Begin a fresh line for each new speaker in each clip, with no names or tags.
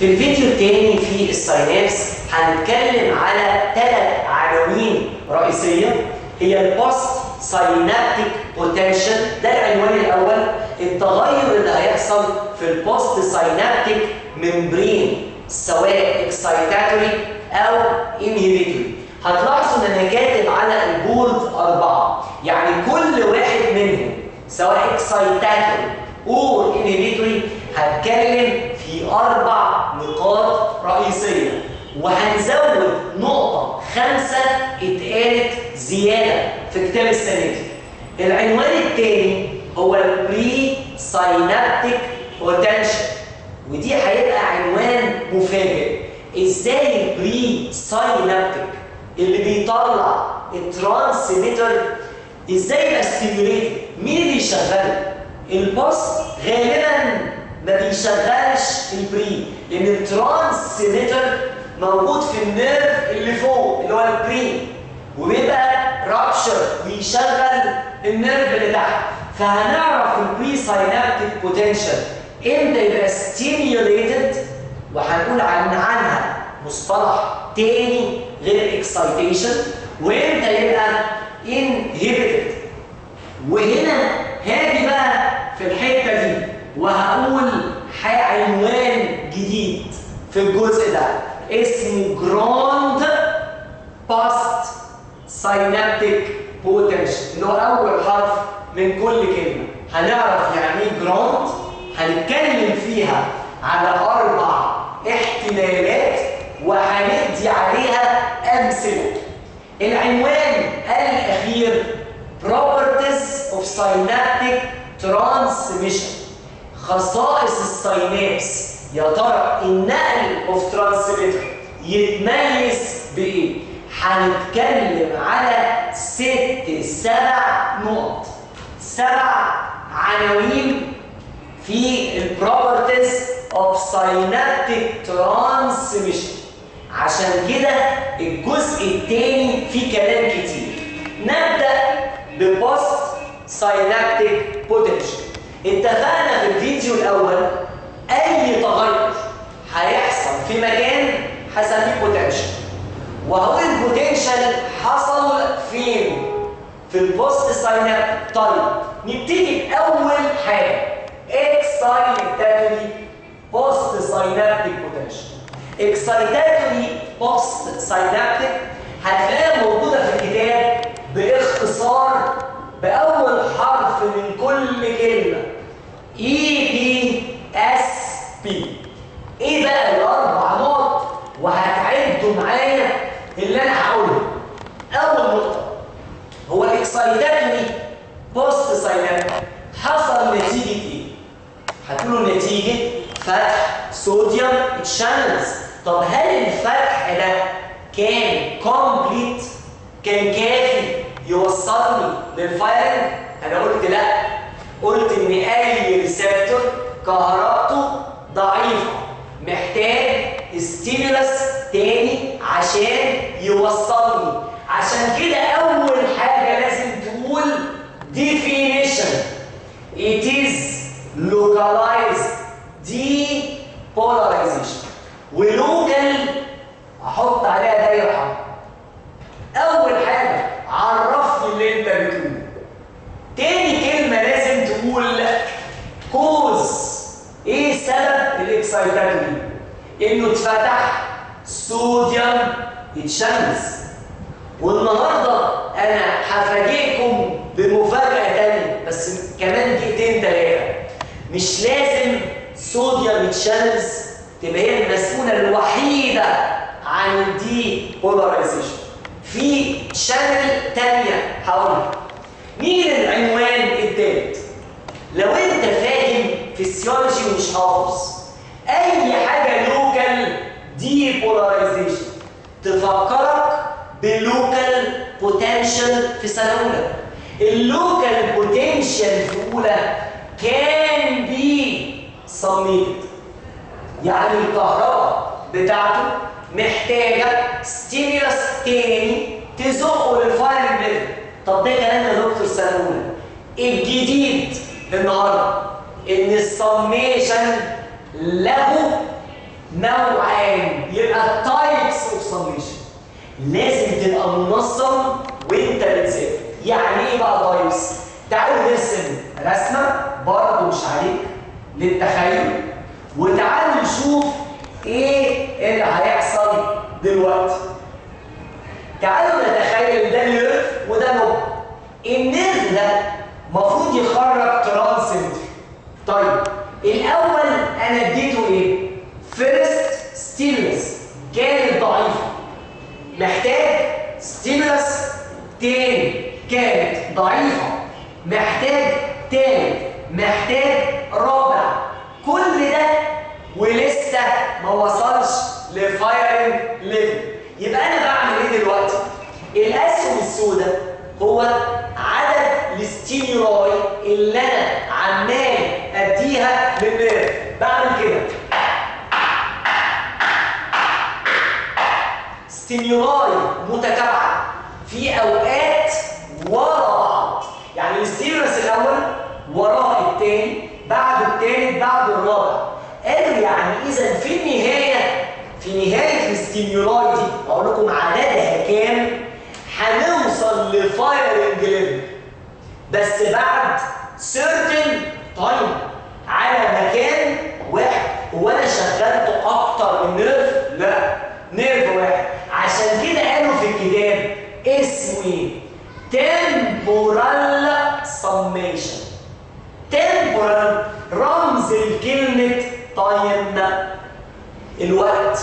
في الفيديو التاني في ال synapse هنتكلم على ثلاث عناوين رئيسية. هي ال post synaptic potential ده العنوان الأول. التغير اللي هيحصل في ال post synaptic membrane سواء excitatory أو inhibitory هتلاحظوا إن أنا كاتب على ال board أربعة. يعني كل واحد منهم سواء excitatory أو inhibitory هتكلم في أربع نقاط رئيسية. وهنزود نقطة خمسة اتقالت زيادة في كتاب السنة دي. العنوان الثاني هو ال pre synaptic potential ودي هيبقى عنوان مفاجئ. إزاي ال pre synaptic اللي بيطلع ال transmitter. إزاي يبقى مين اللي يشغله؟ ال post غالبا ما بيشغلش ال pre لأن ال transmitter موجود في ال nerve اللي فوق اللي هو ال pre وبيبقى rupture ويشغل ال nerve اللي تحت. فهنعرف ال pre synaptic potential إمتى يبقى stimulated وهنقول عن عنها مصطلح تاني غير ال excitation وإمتى يبقى inhibited وهنا هاجي بقى في الحتة دي. وهقول عنوان جديد في الجزء ده. اسمه grand post synaptic potential اللي هو أول حرف من كل كلمة. هنعرف يعني إيه grand هنتكلم فيها على أربع احتمالات وهندي عليها أمثلة. العنوان الأخير properties of synaptic transmission. خصائص ال synapse يا ترى النقل of transmitter يتميز بإيه؟ هنتكلم على ست سبع نقط. سبع عناوين في ال properties of synaptic transmission عشان كده الجزء الثاني فيه كلام كتير. نبدأ ب post synaptic potential اتفقنا في الفيديو الأول أي تغير هيحصل في مكان هسميه potential وهقول ال potential حصل فين؟ في ال post synaptic طيب نبتدي بأول حاجة. excitatory post synaptic potential excitatory post synaptic هتلاقيها موجودة في الكتاب باختصار بأول حرف من كل كلمة. EPSP إيه بقى الاربع نقط وهتعدوا معايا اللي أنا هقوله؟ أول نقطة هو ال excitatory post synaptic حصل نتيجة إيه؟ هتقولوا نتيجة فتح sodium channels طب هل الفتح ده كان complete كان كافي؟ يوصلني لل firing أنا قلت لا. قلت إن أي receptor كهربته ضعيفة. محتاج ستيمولس تاني عشان يوصلني. عشان كده أول حاجة لازم تقول definition. It is localized. Depolarization. ولوكال أحط عليها دايرة أول حاجة عرفني اللي أنت بتقوله. تاني كلمة لازم تقول cause إيه سبب ال excitatory إنه اتفتح sodium channels والنهاردة أنا هفاجئكم بمفاجأة تانية بس كمان دقيقتين ثلاثة مش لازم sodium channels تبقى هي المسؤولة الوحيدة عن ال depolarization في channel تانية هقولها نيجي للعنوان التالت؟ لو انت فاهم فيسيولوجي ومش حافظ أي حاجة local depolarization تفكرك ب local potential في سنه اولى ال local potential في أولى can be summated. يعني الكهرباء بتاعته محتاجة stimulus تاني تزقه لل firing level طب ده كلام يا دكتور اولى الجديد النهارده إن السميشن له نوعان. يبقى types of summation لازم تبقى منظم وانت بتذاكر. يعني إيه بقى types تعالوا نرسم رسمة برضه مش عليك للتخيل. وتعالوا نشوف إيه اللي هيحصل دلوقتي. تعالوا نتخيل ده ال nerve ده المفروض يخرج transmitter طيب الأول أنا اديته إيه؟ first stimulus كانت ضعيفه محتاج stimulus تاني. كانت ضعيفة. محتاج تالت. محتاج رابع. كل ده ولسه ما وصلش ل firing level يبقى أنا بعمل إيه دلوقتي؟ الأسهم السوداء هو عدد ال stimuli اللي أنا عمال أديها لل nerve بعمل كده. stimuli متتابعة في أوقات ورا بعض. يعني ال stimulus الأول وراه الثاني بعده الثالث بعده الرابع. قالوا يعني إذا في النهايه في نهاية ال stimuli دي أقول لكم عددها كام؟ هنوصل ل firing level بس بعد certain time على مكان واحد هو أنا شغلت أكتر من nerve لا nerve واحد. عشان كده قالوا في الكتاب اسمه إيه temporal summation. Temporal رمز لكلمة time الوقت.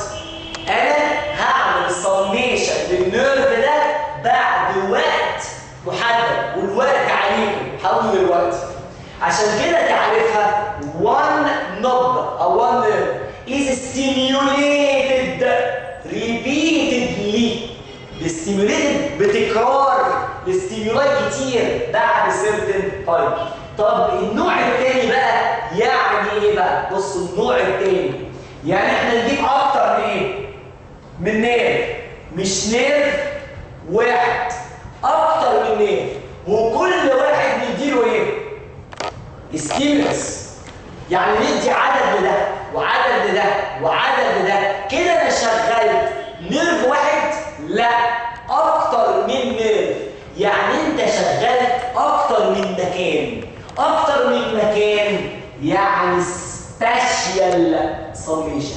أنا هعمل summation لل nerve. بعد وقت محدد والوقت عليكم حول الوقت عشان كده تعرفها one knob أو one nerve is stimulated. Repeatedly stimulated بتكرار ال stimuli كتير بعد certain time طب النوع الثاني بقى يعني إيه بقى؟ بصوا النوع الثاني يعني إحنا نجيب أكتر من إيه؟ من nerve مش nerve واحد. أكتر من nerve وكل واحد نديله إيه؟ stimulus يعني ندي عدد لده وعدد لده وعدد لده. كده أنا شغلت nerve واحد؟ لا. أكتر من nerve يعني أنت شغلت أكتر من مكان. أكتر من مكان يعني spatial summation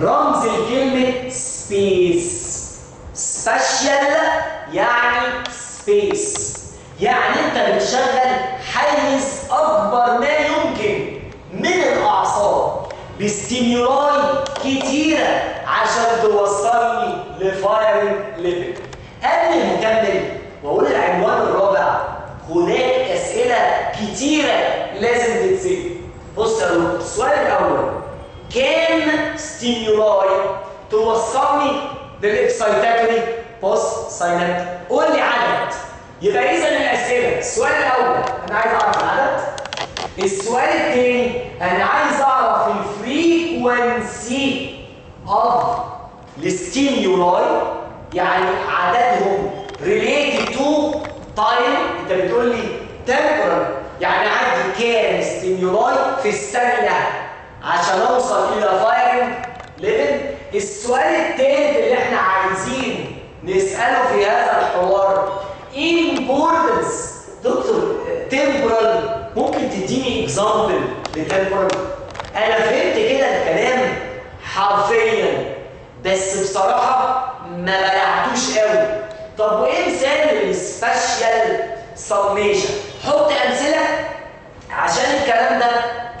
رمز لكلمة space spatial يعني space يعني انت بتشغل حيز أكبر ما يمكن من الأعصاب. ب stimuli كتيرة عشان توصلني ل firing level. قبل ما أكمل وأقول العنوان الرابع هناك أسئلة كتيرة لازم تتسأل. بص يا السؤال الأول. كام stimuli توصلني لل excitatory post synaptic قول لي عدد يبقى اذا الاسئله السؤال الأول. أنا عايز أعرف العدد. السؤال الثاني أنا عايز أعرف ال frequency of ال stimuli يعني عددهم related to time أنت بتقول لي temporal يعني عندي كام stimuli في الثانية عشان أوصل إلى firing level السؤال الثالث اللي إحنا عايزين نسأله في هذا الحوار importance. دكتور temporal. ممكن تديني example ل temporal أنا فهمت كده الكلام حرفيا بس بصراحة ما بلعتوش قوي. طب وايه مثال لل spatial summation حط أمثلة عشان الكلام ده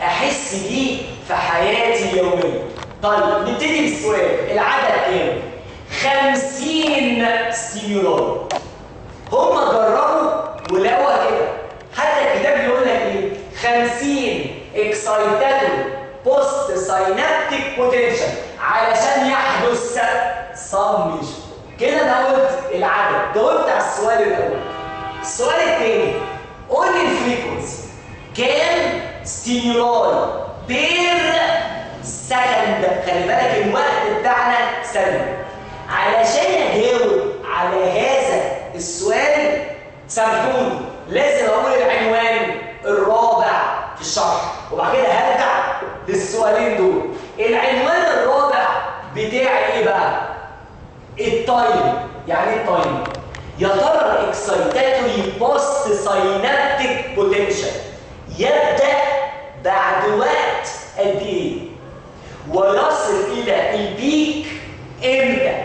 أحس بيه في حياتي اليوميه طيب نبتدي بالسؤال. العدد كام؟ 50 stimuli هم جربوا ولقوها كده. حتى الكتاب بيقول لك إيه؟ 50 excitatory post synaptic potential علشان يحدث سميشن كده أنا قلت العدد. جاوبت على السؤال الأول. السؤال الثاني قول لي ال frequency كام stimuli per second خلي بالك الوقت بتاعنا ثانية علشان اجاوب على هذا السؤال سامحوني لازم أقول العنوان الرابع في الشرح. وبعد كده هرجع للسؤالين دول. العنوان الرابع بتاعي إيه بقى؟ ال time. يعني إيه ال time؟ يا ترى ال excitatory post synaptic potential يبدأ بعد وقت قد إيه؟ ويصل إلى ال peak إمتى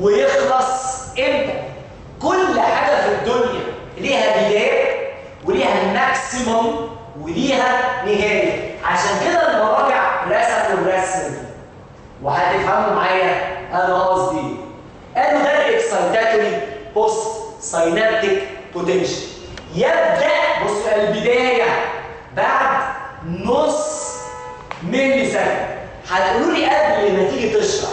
ويخلص إمتى كل حاجة في الدنيا ليها بداية وليها maximum وليها نهاية. عشان كده المراجع رسموا الرسم وهتفهموا معايا أنا قصدي إيه. قالوا ده ال excitatory post synaptic potential يبدأ بص البداية بعد نص ملي ثانية. هتقولوا لي قبل ما تيجي تشرح.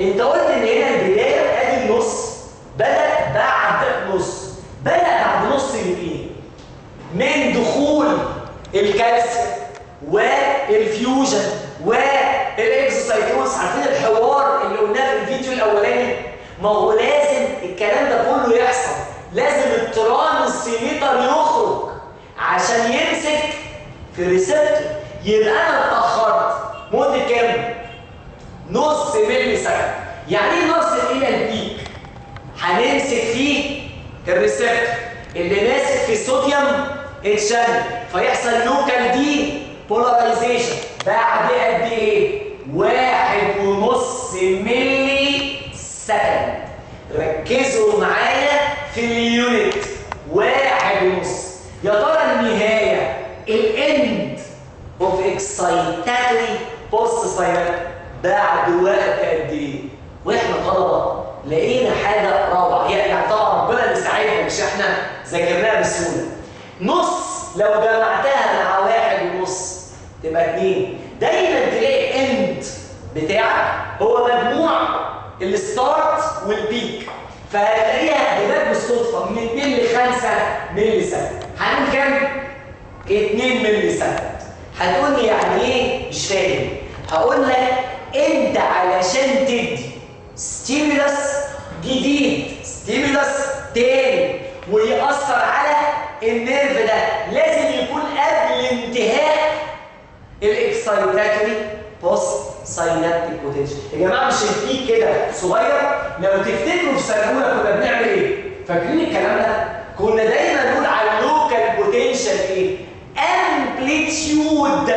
انت قلت ان هنا البداية ادي النص بدأ بعد نص. بدأ بعد نص الايه من دخول الكالسيوم وال fusion وال exocytosis عارفين الحوار اللي قلناه في الفيديو الأولاني؟ ما هو لازم الكلام ده كله يحصل. لازم ال transmitter يخرج عشان يمسك في ال receptor يبقى أنا اتأخرت. مده كام نص ملي ثانية يعني إيه نص إلى ال peak هنمسك فيه ال receptor اللي ماسك في الصوديوم اتشل فيحصل local depolarization بعد قد إيه؟ واحد ونص millisecond ركزوا معايا في ال unit واحد ونص يا ترى النهايه ال end of excitatory synaptic بعد وقت قد إيه؟ وإحنا طلبة لقينا حاجة روعة. يعني طبعا ربنا اللي ساعدنا مش إحنا. ذاكرناها بسهولة. نص لو جمعتها مع واحد ونص تبقى اتنين. دايما تلاقي end بتاعك هو مجموع ال start وال peak فهتلاقيها جابت بالصدفة من 2 ل 5 millisecond هنقول كام؟ 2 millisecond هتقول لي يعني إيه؟ مش فاهم. هقول لك انت علشان تدي stimulus جديد stimulus تاني ويأثر على ال nerve ده لازم يكون قبل انتهاء ال excitatory postsynaptic potential يا جماعة مش ال peak كده صغير؟ لو تفتكروا في سنه كنا بنعمل إيه؟ فاكرين الكلام ده؟ كنا دايما نقول على ال local potential إيه؟ amplitude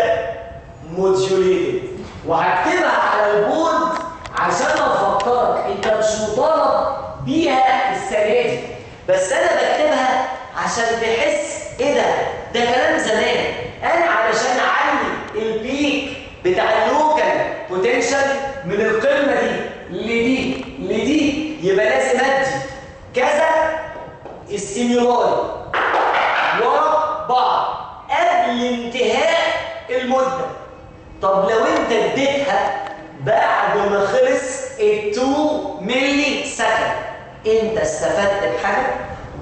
modulated وهكتبها على ال board عشان افكرك أنت مش مطالب بيها السنة دي بس أنا بكتبها عشان تحس إيه ده؟ ده كلام زمان. أنا علشان أعلي ال peak بتاع ال local potential من القمة دي. لدي لدي. يبقى لازم أدي كذا stimuli ورا بعض. قبل انتهاء المدة. طب لو انت اديتها بعد ما خلص ال 2 millisecond انت استفدت بحاجة؟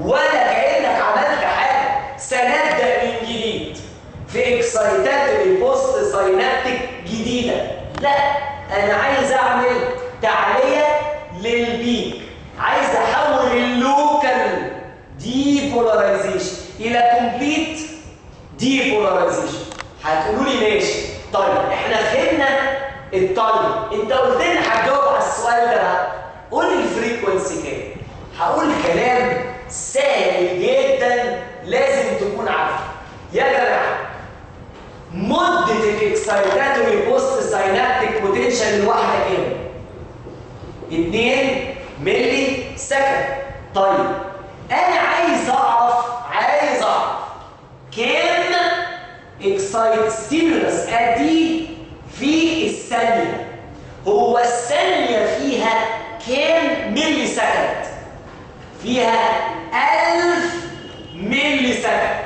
ولا كأنك عملت حاجة سنبدا من جديد في excitatory postsynaptic جديدة. لا أنا عايز أعمل تعلية لل peak. عايز أحول ال local depolarization إلى complete depolarization هتقولوا لي ماشي. طيب إحنا فهمنا ال time أنت قلت لنا هتجاوب على السؤال ده. بقى قول لي ال frequency كام. هقول كلام سهل جدا لازم تكون عارفه. يا جماعة مدة ال excitatory postsynaptic potential الواحده كام؟ 2 millisecond. طيب أنا عايز أعرف عايز أعرف كام excite stimulus ادي في الثانية هو الثانية فيها كام millisecond فيها 1000 millisecond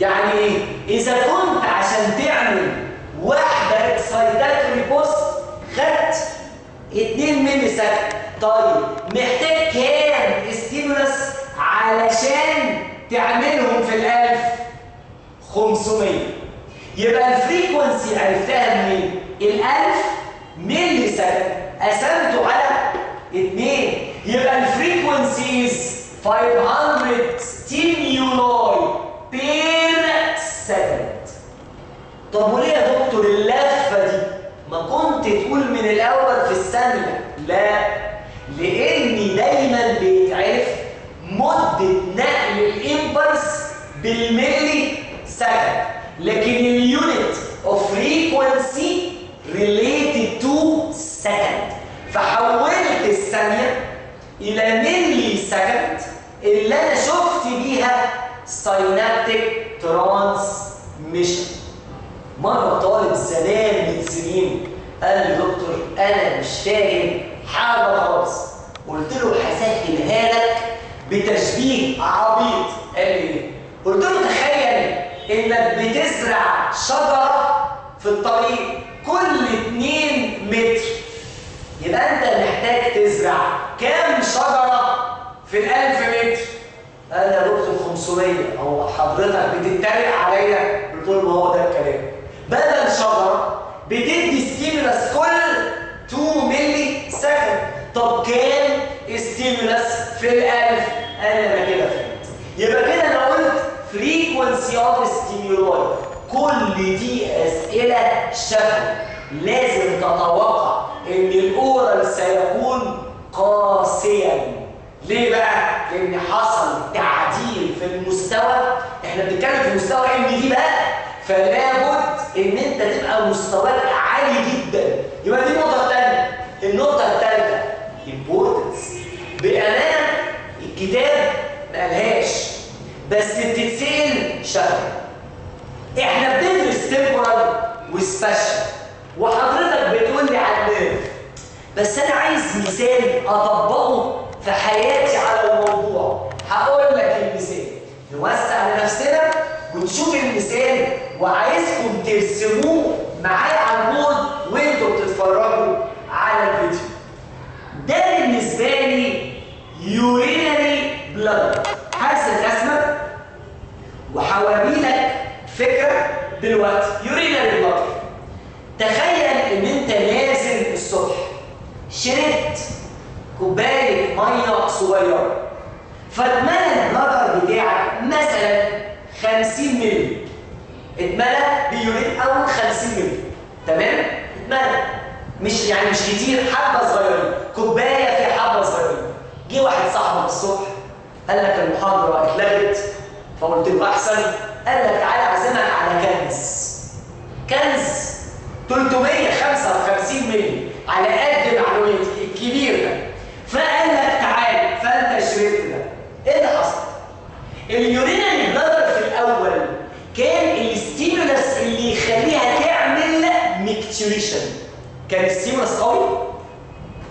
يعني إذا كنت عشان تعمل واحدة excitatory post خدت 2 millisecond طيب محتاج كام stimulus علشان تعملهم في الألف؟ 500 يبقى ال frequency عرفتها منين؟ الألف millisecond قسمته على 2 يبقى ال frequency is 500 stimuli per second طب وليه يا دكتور اللفة دي؟ ما كنت تقول من الأول في الثانية. لا لأن دايما بيتعرف مدة نقل ال impulse بال millisecond لكن ال unit of frequency related to second فحولت الثانية إلى millisecond اللي أنا شفت بيها synaptic ترانسميشن مرة طالب زمان من سنين قال لي دكتور أنا مش فاهم حاجة خالص. قلت له هسهلها لك بتشبيه عبيط. قال لي إيه؟ قلت له تخيل إنك بتزرع شجره في الطريق كل 2 متر. يبقى أنت محتاج تزرع كام شجرة في الألف متر؟ قال يا دكتور 500 هو حضرتك بتتريق عليا قلت له ما هو ده الكلام. بدل شجرة بتدي stimulus كل 2 millisecond طب كام stimulus في الألف قال لي أنا كده فهمت يبقى كده أنا قلت frequency stimuli كل دي أسئلة شفوي لازم تتوقع إن ال oral سيكون قاسيا. ليه بقى؟ لأن حصل تعديل في المستوى. إحنا بنتكلم في مستوى MD بقى. فلا بد إن أنت تبقى مستواك عالي جدا. يبقى دي النقطه الثانية النقطة الثالثه importance. بأمانة الكتاب ما قالهاش. بس بتتسأل شهر إحنا بندرس temporal و spatial وحضرتك بتقول لي على بس أنا عايز مثال أطبقه في حياتي على الموضوع. هقول لك المثال. نوسع لنفسنا ونشوف المثال. وعايزكم ترسموه معايا على ال board وانتوا بتتفرجوا على الفيديو. ده بالنسبة لي urinary bladder هرسم رسمه وهوري لك فكرة دلوقتي. يورينري بلاد تخيل إن أنت نازل الصبح شربت كوباية مية صغيرة فاتملى البلدر بتاعك مثلا 50 مللي. اتملى بيورين أول 50 مللي. تمام؟ اتملى. مش يعني مش كتير حبة صغيرين. كوباية فيها حبة صغيرين. جه واحد صاحبك الصبح قال لك المحاضرة اتلغت فقلت له أحسن. قال لك تعالى أعزمك على cans. cans 355 مللي. على قد معلوماتي. الكبير ده. فقال لك تعالى فأنت شربت ده. إيه اللي حصل؟ ال urinary bladder في الأول كان ال stimulus اللي يخليها تعمل micturition. كان ال stimulus قوي؟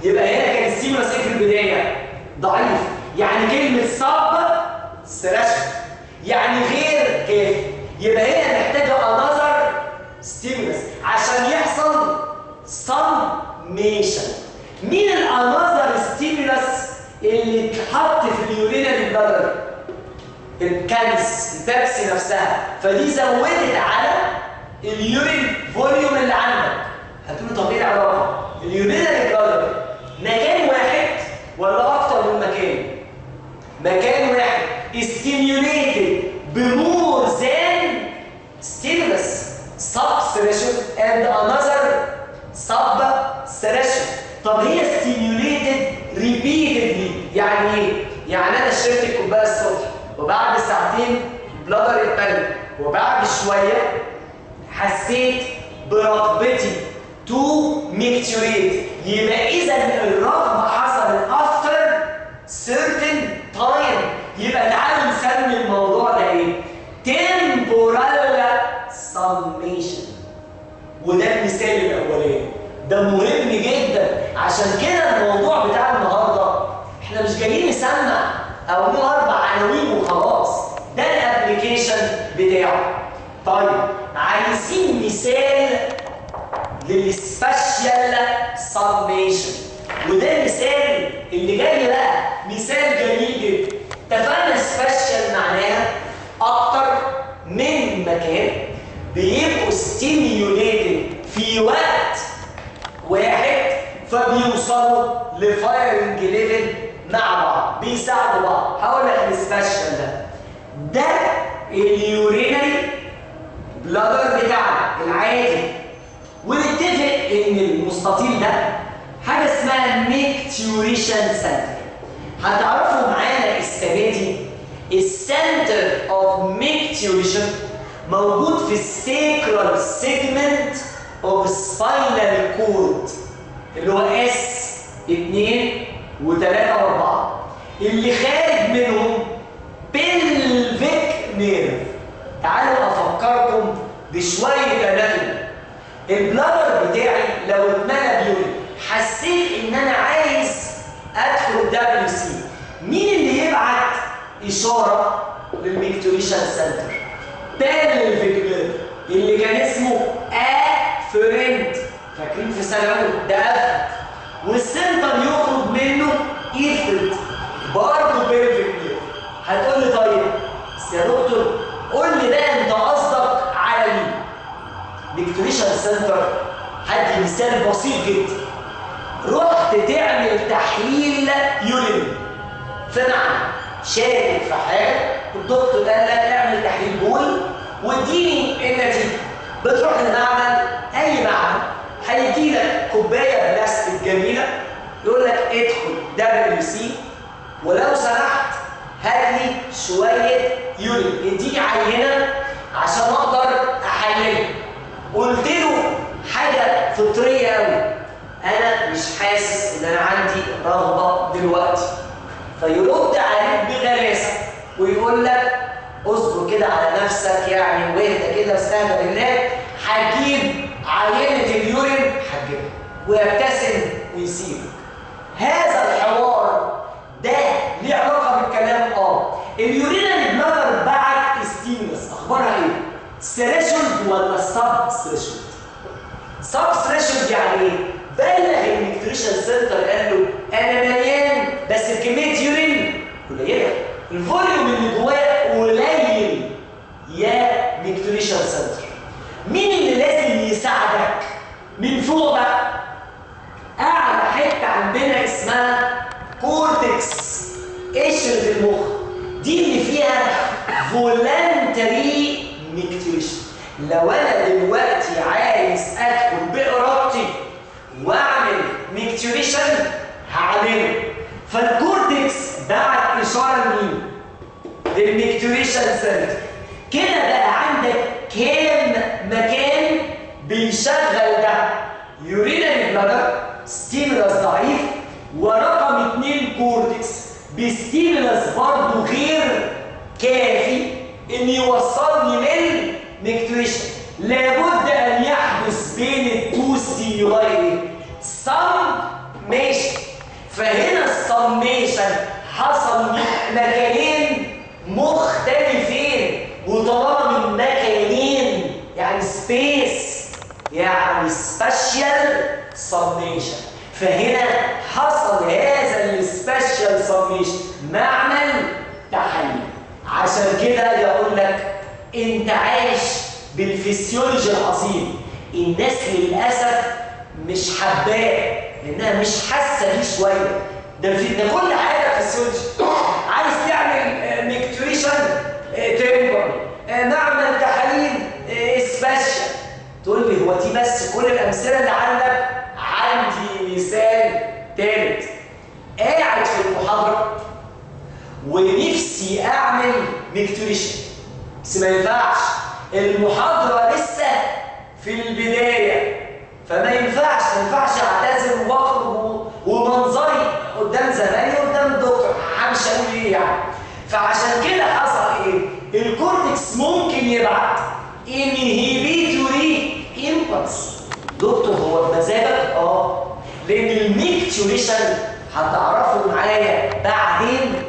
يبقى هنا كان ال stimulus إيه في البداية؟ ضعيف. يعني كلمة subthreshold يعني غير كافي يبقى هنا محتاجة another stimulus عشان يحصل summation مين ال another stimulus اللي اتحط في ال urinary bladder ال cans البيبسي نفسها. فدي زودت على ال urine volume اللي عندك. هتقول طب إيه العلاقة؟ ال urinary bladder مكان واحد ولا أكتر من مكان؟ مكان واحد. Stimulated by more than stimulus subthreshold and another subthreshold طب هي stimulated repeatedly. يعني إيه؟ يعني أنا شربت الكوبايه الصبح وبعد ساعتين bladder اتملى وبعد شوية حسيت برغبتي to micturate يبقى إذا الرغبة حصلت after certain time. يبقى تعالوا نسمي الموضوع ده إيه؟ temporal summation وده المثال الأولاني. ده مهم جدا. عشان كده الموضوع بتاع النهارده إحنا مش جايين نسمع أو نقول أربع عناوين وخلاص. ده ال application بتاعه. طيب عايزين مثال لل spatial summation. وده المثال اللي جاي بقى مثال جميل جدا. اتفقنا spatial معناها أكتر من مكان. بيبقوا stimulated في وقت واحد فبيوصلوا ل firing level مع بعض بيساعدوا بعض. هقول لك ال spatial ده. ده ال urinary bladder بتاعنا العادي. ونتفق إن المستطيل ده حاجة اسمها micturition center هتعرفوا معانا السنة دي ال center of micturition موجود في ال sacral segment of spinal cord اللي هو S 2 و3 و4 اللي خارج منهم pelvic nerve تعالوا أفكركم بشوية anatomy ال bladder بتاعي لو اتملى ب urine حسيت إن أنا عايز أدخل WC مين اللي يبعت إشارة لل micturition center؟ pelvic nerve اللي كان اسمه afferent فاكرين في اولى ده afferent وال center يخرج منه efferent برضه nerve هتقول لي طيب بس يا دكتور قول لي بقى انت قصدك على مين؟ micturition center هدي مثال بسيط جدا. رحت تعمل تحليل urine فمعنى شاكك في حاجة؟ الدكتور قال لك اعمل تحليل بول واديني النتيجه بتروح لمعمل أي معمل هيدي لك كوباية بلاستيك جميلة يقول لك ادخل WC ولو سمحت هات لي شوية urine اديني عينة عشان أقدر احللها قلت له حاجة فطرية قوي أنا مش حاسس إن أنا عندي رغبة دلوقتي. فيرد عليك بغلاسة. ويقول لك اصبر كده على نفسك يعني واهدى كده واستهدى بالله هجيب عينة ال urine هجيبها ويبتسم ويسيبك هذا الحوار ده ليه علاقة بالكلام آه ال urinary bladder بعت stimulus أخبارها إيه؟ threshold ولا subthreshold؟ subthreshold يعني إيه؟ بلغ النيوتريشن سنتر قال له أنا مليان بس بكميه urine قليلة ال volume اللي جواه قليل يا micturition center. مين اللي لازم يساعدك من فوق بقى أعلى حتة عندنا اسمها cortex. قشره المخ؟ دي اللي فيها voluntary micturition لو أنا دلوقتي عايز أدخل بارادتي وأعمل micturition هعمله. فال cortex بعت إشارة لمين؟ لل micturition center كده بقى عندك كام مكان بيشغل ده؟ urinary bladder stimulus ضعيف ورقم اتنين cortex. ب stimulus برضه غير كافي إن يوصلني لل micturition لابد أن يحدث بين ال two stimuli summation فهنا السميشن حصل مكانين مختلفين وطالما من مكانين يعني space يعني spatial summation فهنا حصل هذا ال spatial summation معمل تحليل. عشان كده يقول لك انت عايش بالفسيولوجي العظيم. الناس للأسف مش حباه لأنها مش حاسة بيه شوية. ده في ده كل حاجة فسيولوجي عايز تعمل micturition temporal نعمل تحاليل spatial تقول لي هو دي بس كل الأمثلة اللي عندك؟ عندي مثال ثالث قاعد في المحاضرة ونفسي أعمل micturition بس ما ينفعش. المحاضرة لسه في البداية. فما ينفعش ما ينفعش اعتذر وأخرج ومنظري قدام زمايلي قدام الدكتور مش هقول إيه يعني. فعشان كده حصل إيه؟ ال cortex ممكن يبعت inhibitory impulse دكتور هو بمزاجك؟ آه. لأن ال micturition هتعرفوا معايا بعدين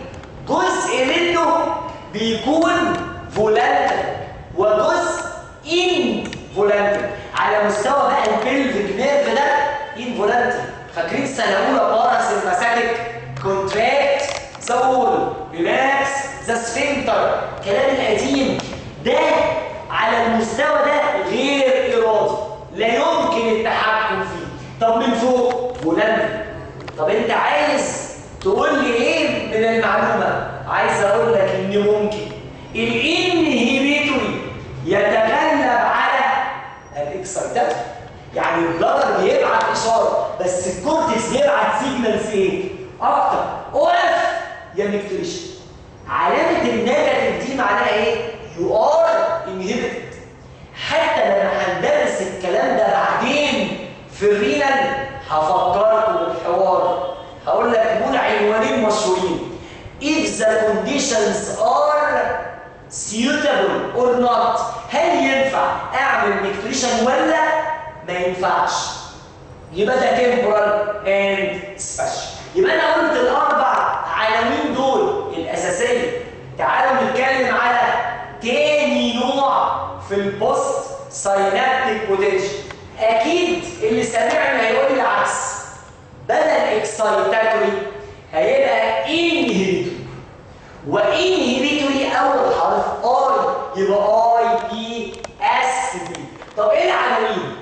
جزء منه بيكون voluntary وجزء involuntary على مستوى بقى ال pelvic nerve ده involuntary فاكرين سنه اولى بارس المسالك contract wall relax the sphincter الكلام القديم ده على المستوى ده غير إرادي. لا يمكن التحكم فيه. طب من فوق؟ voluntary طب أنت عايز تقول لي إيه من المعلومة؟ عايز أقول لك ان ممكن. ال inhibitory يتغلب على ال excitatory يعني ال bladder بيبعت إشارة بس ال cortex بيبعت signals إيه أكتر. أقف! يا micturition علامة ال negative دي معناها إيه؟ you are inhibited حتى لما هندرس الكلام ده بعدين في ال renal هفكركم بالحوار. هقول لك دول عنوانين مشهورين. If the conditions are suitable or not هل ينفع أعمل micturition ولا ما ينفعش يبقى ده temporal and spatial. يبقى أنا قلت الأربع عناوين دول الأساسية. تعالوا نتكلم على تاني نوع في ال postsynaptic potential أكيد اللي سامعني هيقول لي العكس. بدل excitatory هيبقى inhibitory و inhibitory أول حرف I يبقى IPSP طب إيه العناوين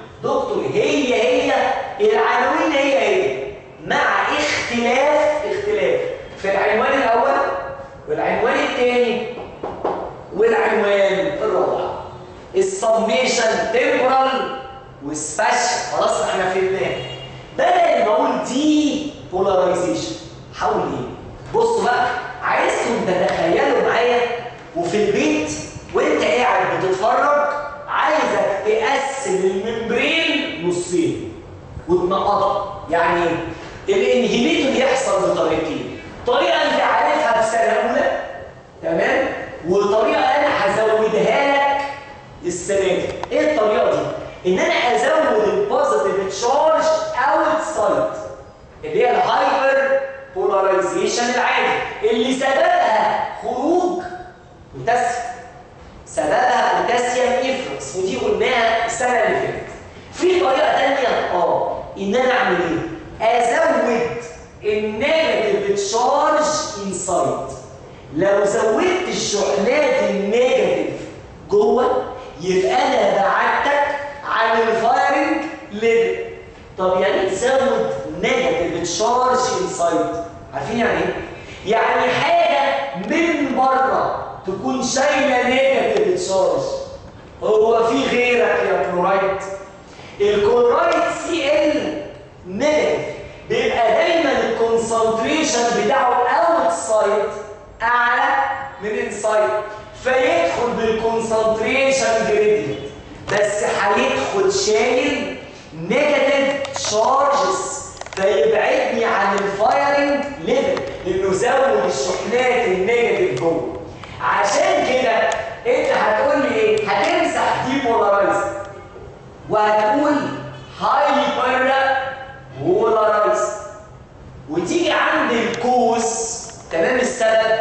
دكتور هي هي العناوين هي هي. مع اختلاف اختلاف. في العنوان الأول والعنوان الثاني والعنوان الرابع. ال summation temporal و spatial خلاص إحنا فهمناه. بدل ما أقول depolarization حاول إيه؟ بصوا بقى عايزكم تتخيلوا معايا وفي البيت وانت قاعد بتتفرج عايزك تقسم ال membrane نصين وتنقطها يعني ال inhibitory يحصل بطريقتين طريقة انت عارفها في سنه أولى. تمام؟ وطريقة أنا هزودها لك السنة دي. إيه الطريقة دي؟ إن أنا أزود ال positive charge outside اللي هي ال hyperpolarization العادي. اللي سببها خروج بوتاسيوم سببها بوتاسيوم efflux ودي قلناها السنة اللي فاتت. في طريقة ثانية آه إن أنا أعمل إيه؟ أزود ال negative charge inside لو زودت الشحنات ال negative جوه يبقى أنا بعدتك عن ال firing level طب يعني تزود negative charge inside عارفين يعني إيه؟ يعني حاجة من بره تكون شايلة negative charge هو في غيرك يا كلورايد الكلورايد سي ال chloride Cl negative بيبقى دايما ال concentration بتاعه outside أعلى من inside فيدخل بال concentration gradient بس هيدخل شايل negative charges فيبعدني عن ال firing level لأنه زود الشحنات ال negative جوه. عشان كده أنت هتقول لي إيه؟ هتمسح depolarize وهتقول hyperpolarize وتيجي عند ال cause تمام السبب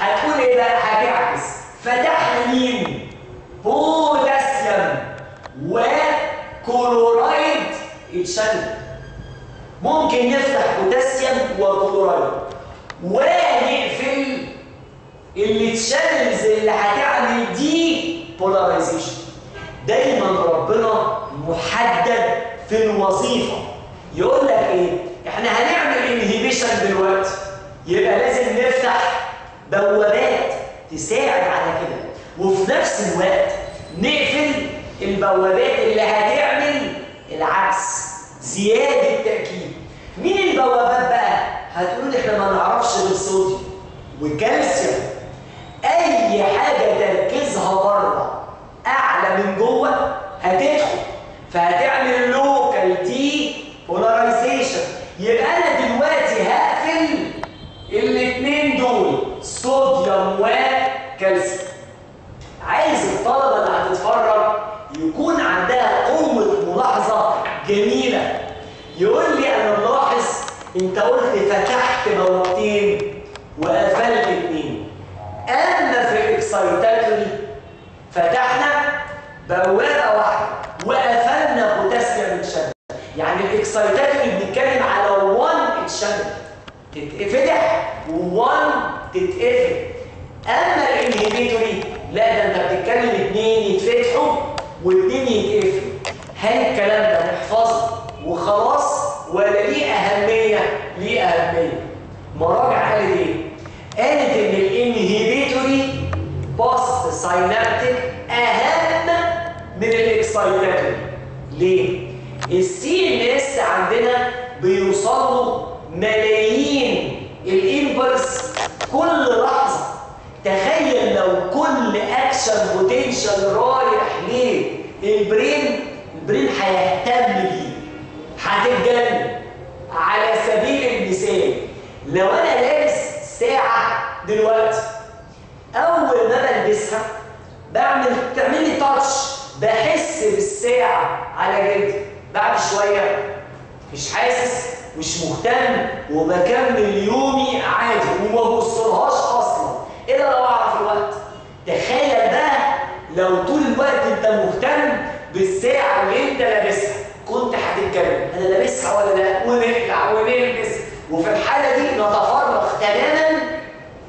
هتقول إيه بقى؟ هتعكس فتحنا مين بوتاسيوم. و chloride channel. ممكن نفتح potassium و chloride. ونقفل ال channels اللي هتعمل depolarization دايما ربنا محدد في الوظيفة. يقول لك إيه؟ إحنا هنعمل inhibition دلوقتي. يبقى لازم نفتح بوابات تساعد على كده. وفي نفس الوقت نقفل البوابات اللي هتعمل العكس زيادة تاكيد مين البوابات بقى؟ هتقول إحنا ما نعرفش غير sodium و calcium. أي حاجة تركيزها بره أعلى من جوه هتدخل. فهتعمل local depolarization يبقى أنا دلوقتي هقفل الاثنين دول sodium و calcium عايز الطلبة اللي هتتفرج يكون عندها قوة ملاحظة جميلة. يقول لي أنا ملاحظ أنت قلت فتحت بوابتين وقفلت اثنين أما في ال excitatory فتحنا بوابة واحدة وقفلنا potassium channel يعني ال excitatory بنتكلم على 1 channel تتفتح و1 تتقفل. أما ال inhibitory لا ده أنت بتتكلم اثنين يتفتحوا واثنين يتقفلوا. هل الكلام ده نحفظه وخلاص؟ ولا ليه أهمية؟ ليه أهمية؟ مراجع قالت إيه؟ قالت إن ال inhibitory postsynaptic أهم من ال excitatory ليه؟ ال CNS عندنا بيوصل له ملايين ال impulse كل لحظة. تخيل لو كل action potential رايح لل brain ال brain هيهتم بيه. هتتجنن. على سبيل المثال لو أنا لابس ساعة دلوقتي أول ما بلبسها بعمل تعمل لي تاتش بحس بالساعة على جلدي. بعد شوية مش حاسس مش مهتم وبكمل يومي عادي وما ببصلهاش أصلا. إلا لو أعرف الوقت. تخيل بقى لو طول الوقت أنت مهتم بالساعة اللي أنت لابسها. كنت هتتكلم أنا لابسها ولا لأ؟ ونقلع ونلبس. وفي الحالة دي نتفرغ تماما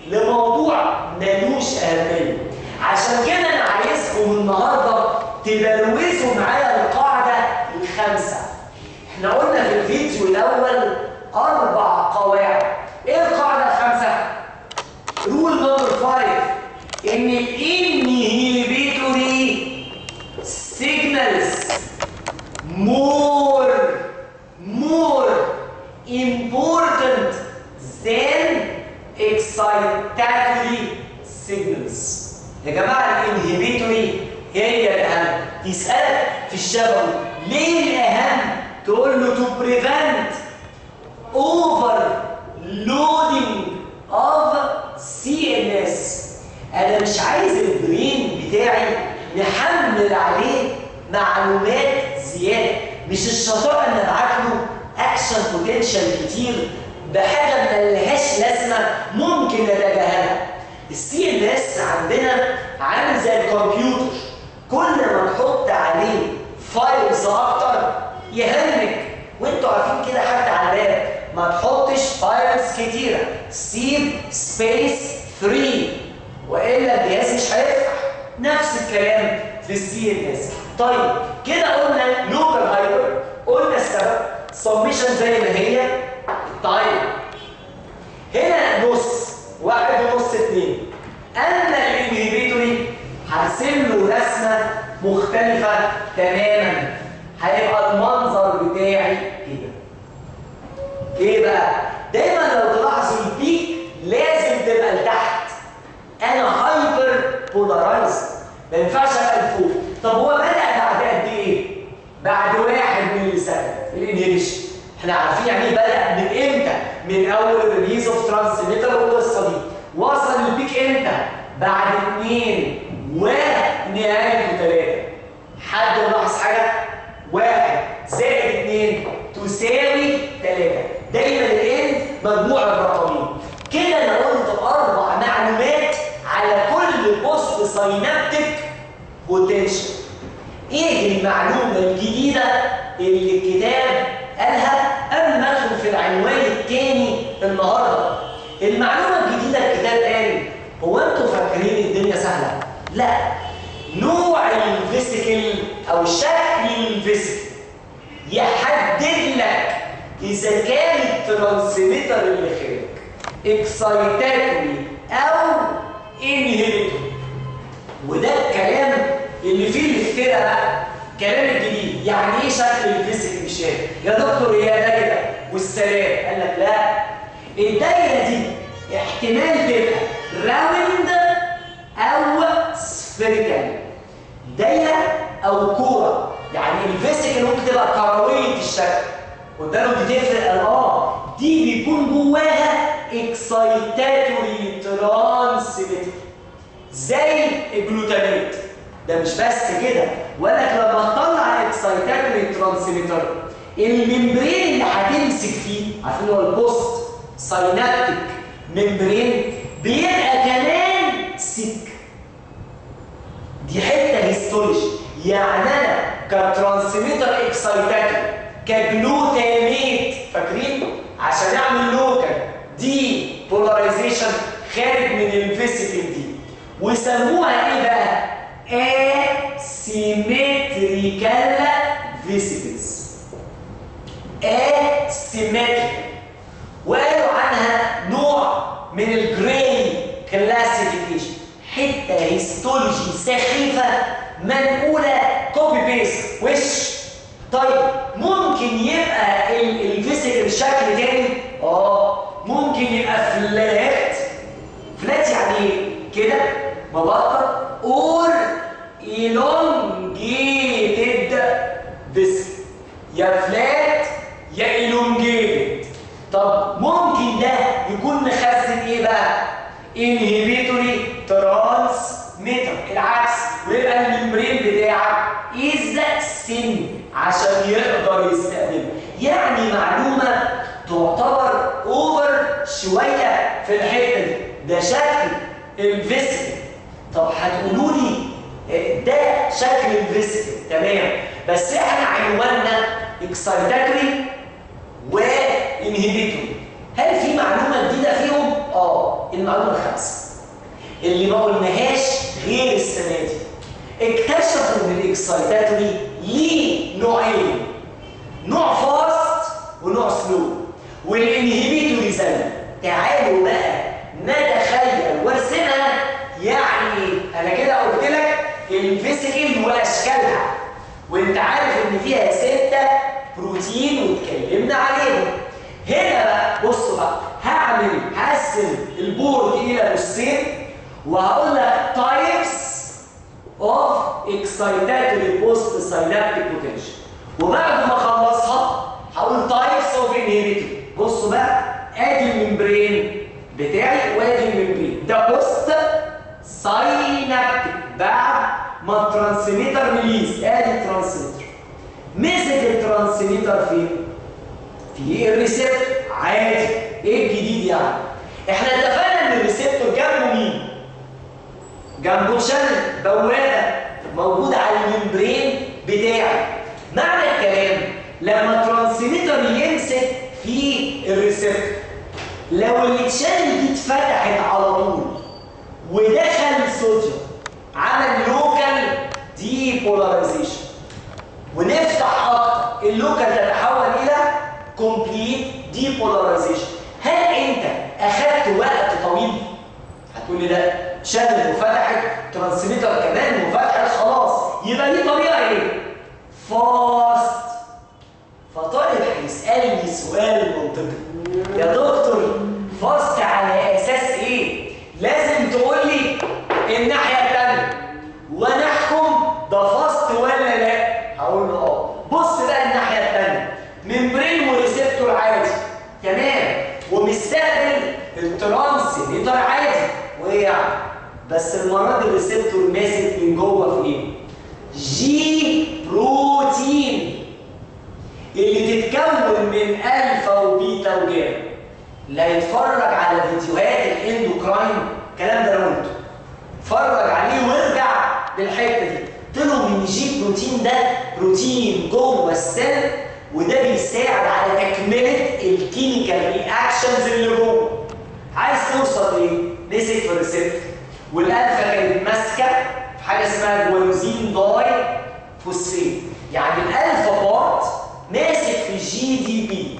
لموضوع ملوش أهمية. عشان كده أنا عايزكم النهارده تبروزوا معايا القاعدة الخامسة. إحنا قلنا في الفيديو الأول أربع قواعد. إيه القاعدة الخامسة؟ rule number 5 إن ال inhibitory signals more more important than excitatory signals. يا جماعة الإنهبيتوري هي الاهم تسالك في الشبه ليه الاهم تقول له to prevent overloading of CNS أنا مش عايز البرين بتاعي نحمل عليه معلومات زيادة. مش الشطارة ان ابعت له action potential كتير بحاجة ملهاش لازمة ممكن نتجاهلها ال CNS عندنا عامل زي الكمبيوتر. كل ما تحط عليه files أكتر يهنج وانتوا عارفين كده حتى على ال lap ما تحطش files كتيرة. سيب space 3 وإلا الجهاز مش هيفتح. نفس الكلام في ال CNS طيب كده قلنا local hyper. قلنا السبب سميشن زي ما هي. ال time هنا نص. واحد ونص اتنين. اما ال inhibitory هرسم له رسمة مختلفة تماما. هيبقى المنظر بتاعي كده. ليه بقى دايما لو تلاحظوا ال peak لازم تبقى لتحت. أنا hyperpolarize ما ينفعش أبقى لفوق. طب هو بدأ بعد قد إيه؟ بعد واحد millisecond ال inhibition. إحنا عارفين يعني إيه بدأ من إمتى؟ من أول ال release of transmitter والقصة دي وصل ال peak إمتى؟ بعد اثنين ونهايته ثلاثة حد ملاحظ حاجة؟ واحد زائد اثنين تساوي ثلاثة دايما الان مجموع الرقمين. كده أنا قلت أربع معلومات على كل postsynaptic potential إيه المعلومة الجديدة اللي الكتاب قالها قبل ما ادخل في العنوان الثاني النهارده. المعلومة الجديدة الكتاب قال هو أنتوا فاكرين الدنيا سهلة؟ لا. نوع ال vesicle أو شكل ال vesicle يحدد لك إذا كان ال transmitter اللي خارج excitatory أو inhibitory وده الكلام اللي فيه الاختراع الكلام الجديد. يعني إيه شكل ال vesicle مش يا دكتور هي كده. والسلام. قال لك لا. الدايرة دي احتمال تبقى round أو spherical. دايرة أو كورة. يعني ال vesicle ممكن تبقى كرويه الشكل قدامه دي تفرق آه دي بيكون جواها excitatory transmitter زي ال glutamate ده مش بس كده. ولك لما تطلع excitatory transmitter ال membrane اللي هتمسك فيه عارفين هو ال post synaptic membrane بيبقى كمان thick دي حتة histology يعني أنا ك transmitter excitatory ك glutamate فاكرين؟ عشان أعمل local. depolarization خارج من ال vesicle دي وسموها إيه بقى؟ Asymmetrical vesicles asymmetrical وقالوا عنها نوع من ال Gray classification حتة histology سخيفة منقولة copy paste وش؟ طيب ممكن يبقى ال vesicle شكل تاني؟ آه ممكن يبقى flat flat يعني إيه؟ كده؟ مبطط or elongated. يا flat يا elongated طب ممكن ده يكون مخزن إيه بقى؟ Inhibitory transmitter. العكس ويبقى ال membrane بتاعك is thin عشان يقدر يستقبله يعني معلومة تعتبر over شوية في الحتة دي. ده شكل ال vesicle طب هتقولوا لي ده شكل ال vesicle تمام. بس إحنا عنواننا excitatory و inhibitory هل في معلومة جديدة فيهم؟ آه المعلومة الخامسة. اللي ما قلناهاش غير السنة دي. اكتشفوا إن ال excitatory ليه نوعين. نوع fast ونوع slow وال inhibitory زيه تعالوا بقى نتخيل وارسمها يعني أنا كده قلت لك ال vesicle وأشكالها. وانت عارف ان فيها ستة بروتين واتكلمنا عليهم هنا بقى بصوا بقى هعمل هقسم ال board إلى نصين وهقول لك types of excitatory post synaptic potential وبعد ما أخلصها هقول types of inhibitory بصوا بقى آدي ال membrane بتاعي وآدي ال membrane. ده post synaptic بعد ما ال transmitter release ادي ال transmitter مسك ال transmitter فين؟ في ال receptor عادي إيه الجديد يعني؟ إحنا اتفقنا ان ال receptor جنبه مين؟ جنبه channel بوابه موجوده على ال membrane بتاعي معنى الكلام لما ال transmitter يمسك في ال receptor لو ال channel دي اتفتحت على طول ودخل صوديوم عمل local polarization ونفتح أكتر. ال local تتحول إلى complete polarization هل أنت اخذت وقت طويل؟ هتقول لي لا. channel وفتحت transmitter كمان وفتحت خلاص. يبقى دي طريقة إيه؟ fast فطالب هيسالني سؤال منطقي. يا دكتور fast على أساس إيه؟ لازم تقول لي الناحية الثانية وأنا احكم ده fast ولا لا هقول له آه بص بقى الناحيه الثانية membrane و receptor عادي تمام ومستقبل ال transmitter عادي وايه يعني بس المره دي ال receptor ماسك من جوه في إيه G protein اللي تتكون من ألفا وبيتا وجاما. اللي هيتفرج على فيديوهات ال endocrine الكلام ده أنا قلته اتفرج عليه وارجع للحتة دي. قلت لهم ان G protein ده بروتين جوه ال cell وده بيساعد على تكملة ال chemical reactions اللي جوه. عايز توصل لايه؟ مسك في ال receptor والالفا كانت ماسكة في حاجة اسمها guanosine diphosphate يعني ال alpha part ماسك في ال GDP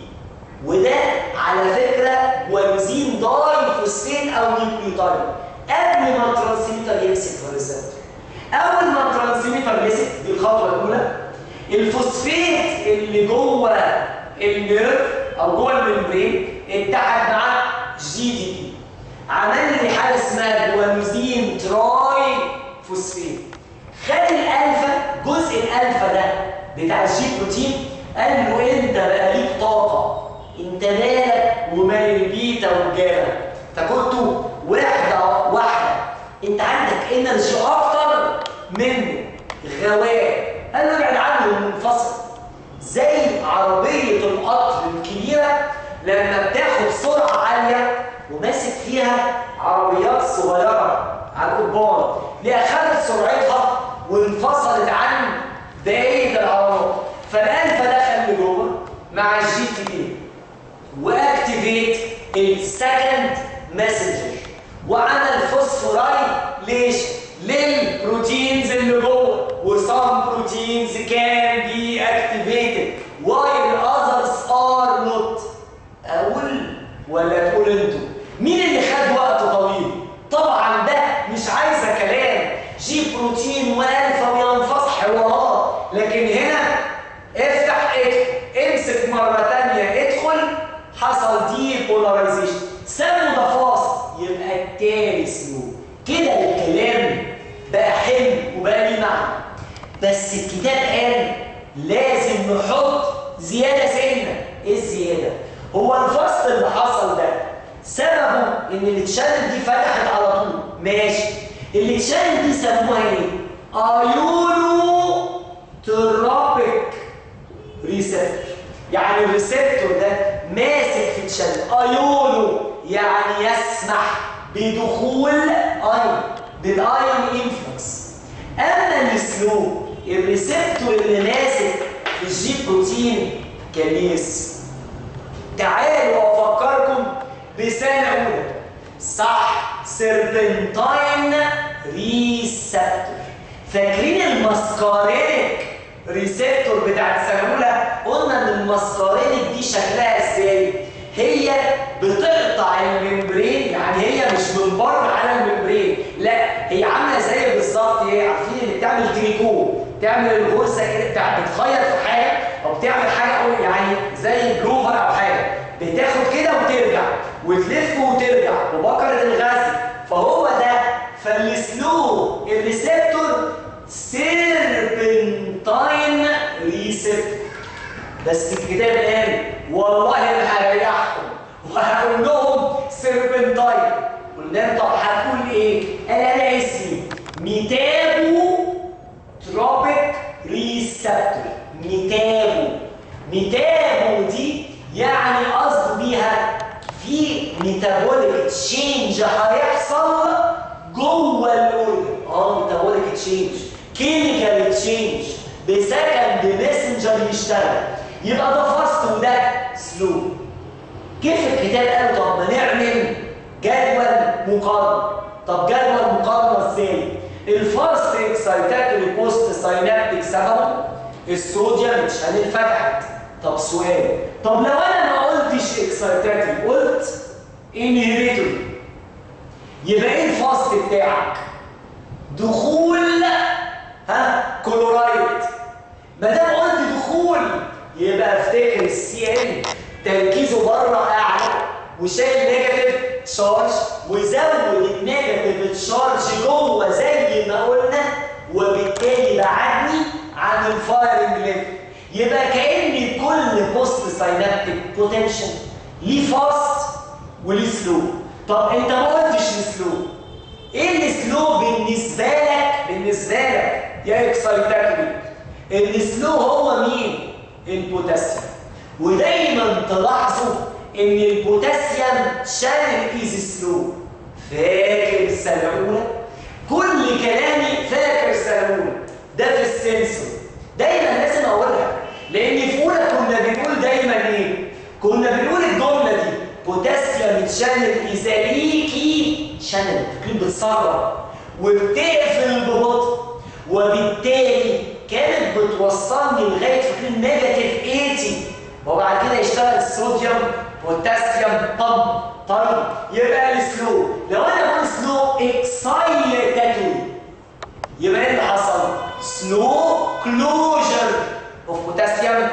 وده على فكرة guanosine diphosphate أو nucleotide قبل ما ال transmitter يمسك في ال receptor اول ما ال transmitter مسك دي الخطوة الأولى. الفوسفيت اللي جوه ال nerve أو جوه ال membrane اتحد مع GDP عمل لي حاجة اسمها guanosine triphosphate خد الألفا جزء الألفا ده بتاع ال G protein قال له أنت بقى ليك طاقة أنت مالك ومال البيتا والجاما. فكنتوا وحده واحدة. أنت عندك energy أكتر منه غواء قال له ابعد عنه منفصل. زي عربية القطر الكبيرة لما بتاخد سرعة عالية وماسك فيها عربيات صغيرة على القضبان ليه؟ أخذت سرعتها وانفصلت عن بقيه العربات فالالفا دخل لجوه مع ال GTP و activate ال second messenger وعمل phosphorylation لل proteins اللي جوه. و some proteins can be activated while others are not أقول ولا تقول أنتوا مين اللي خد وقت طويل طبعا ده مش عايزه G protein و alpha وينفصل حوارات. لكن هنا افتح اكتب depolarization سموا ده fast يبقى التاني slow كده الكلام بقى حلو وبقى ليه معنى. بس الكتاب قال لازم نحط زيادة سنة. إيه الزيادة؟ هو الفصل اللي حصل ده سببه إن ال channel دي فتحت على طول. ماشي. ال channel دي سموها إيه ionotropic receptor يعني ال receptor ده ماسك في ال channel iono يعني يسمح بدخول ion بال ion influx أما ال slow ال receptor اللي ماسك في ال G protein كويس تعالوا أفكركم بسنة أولى. صح serpentine receptor فاكرين ال muscarinic receptor بتاعت الاولى قلنا ان ال muscarinic دي شكلها إزاي هي بتقطع ال membrane يعني هي مش من بره على ال membrane لا هي عامله زي بالظبط إيه عارفين اللي بتعمل تريكو تعمل الغرزه كده بتاع بتخيط في حاجة أو بتعمل حاجة يعني زي بلوفر أو حاجة بتاخد كده وترجع وتلف وترجع. وبكره الغزل فهو ده فال slow ال receptor serpentine receptor بس الكتاب قال والله أنا هريحكم وهقول لهم serpentine قلنا له طب هتقول إيه؟ قال أنا اسمي metabotropic receptor. metabo. metabo دي يعني قصد بيها في metabolic change هيحصل جوه ال organ آه metabolic change. chemical change. ب second messenger يشتغل. يبقى ده fast وده slow كيف الكتاب قال طب ما نعمل جدول مقارنة؟ طب جدول مقارنة إزاي؟ ال fast excitatory postsynaptic سببه الصوديوم channel اتفتحت طب سؤال. طب لو أنا ما قلتش excitatory قلت inhibitory يبقى إيه ال fast بتاعك؟ دخول؟ ها؟ كلورايد ما دام قلت دخول يبقى افتكر ال Cl تركيزه بره أعلى وشايل negative charge وزود ال negative charge جوه زي ما قلنا وبالتالي بعدني عن ال firing level يبقى كان كل postsynaptic potential ليه fast وليه slow طب انت ما قلتش ال slow إيه ال slow بالنسبة لك؟ بالنسبة لك يا excitatory ال slow هو مين؟ البوتاسيوم ودايما تلاحظوا إن البوتاسيوم channel is slow فاكر السنة الأولى؟ كل كلامي فاكر السنة الأولى. ده في ال sensory دايما لازم اقولها لأن في اولى كنا بنقول دايما إيه كنا بنقول الجمله دي potassium channel is leaky channel تكون بتسرب وبتقفل ببطء وبالتالي كانت بتوصلني لغاية فاكرين negative 80 وبعد كده يشتغل الصوديوم بوتاسيوم طب طيب. يبقى ال slow لو أنا بقول slow excitatory يبقى إيه اللي حصل؟ slow closure of potassium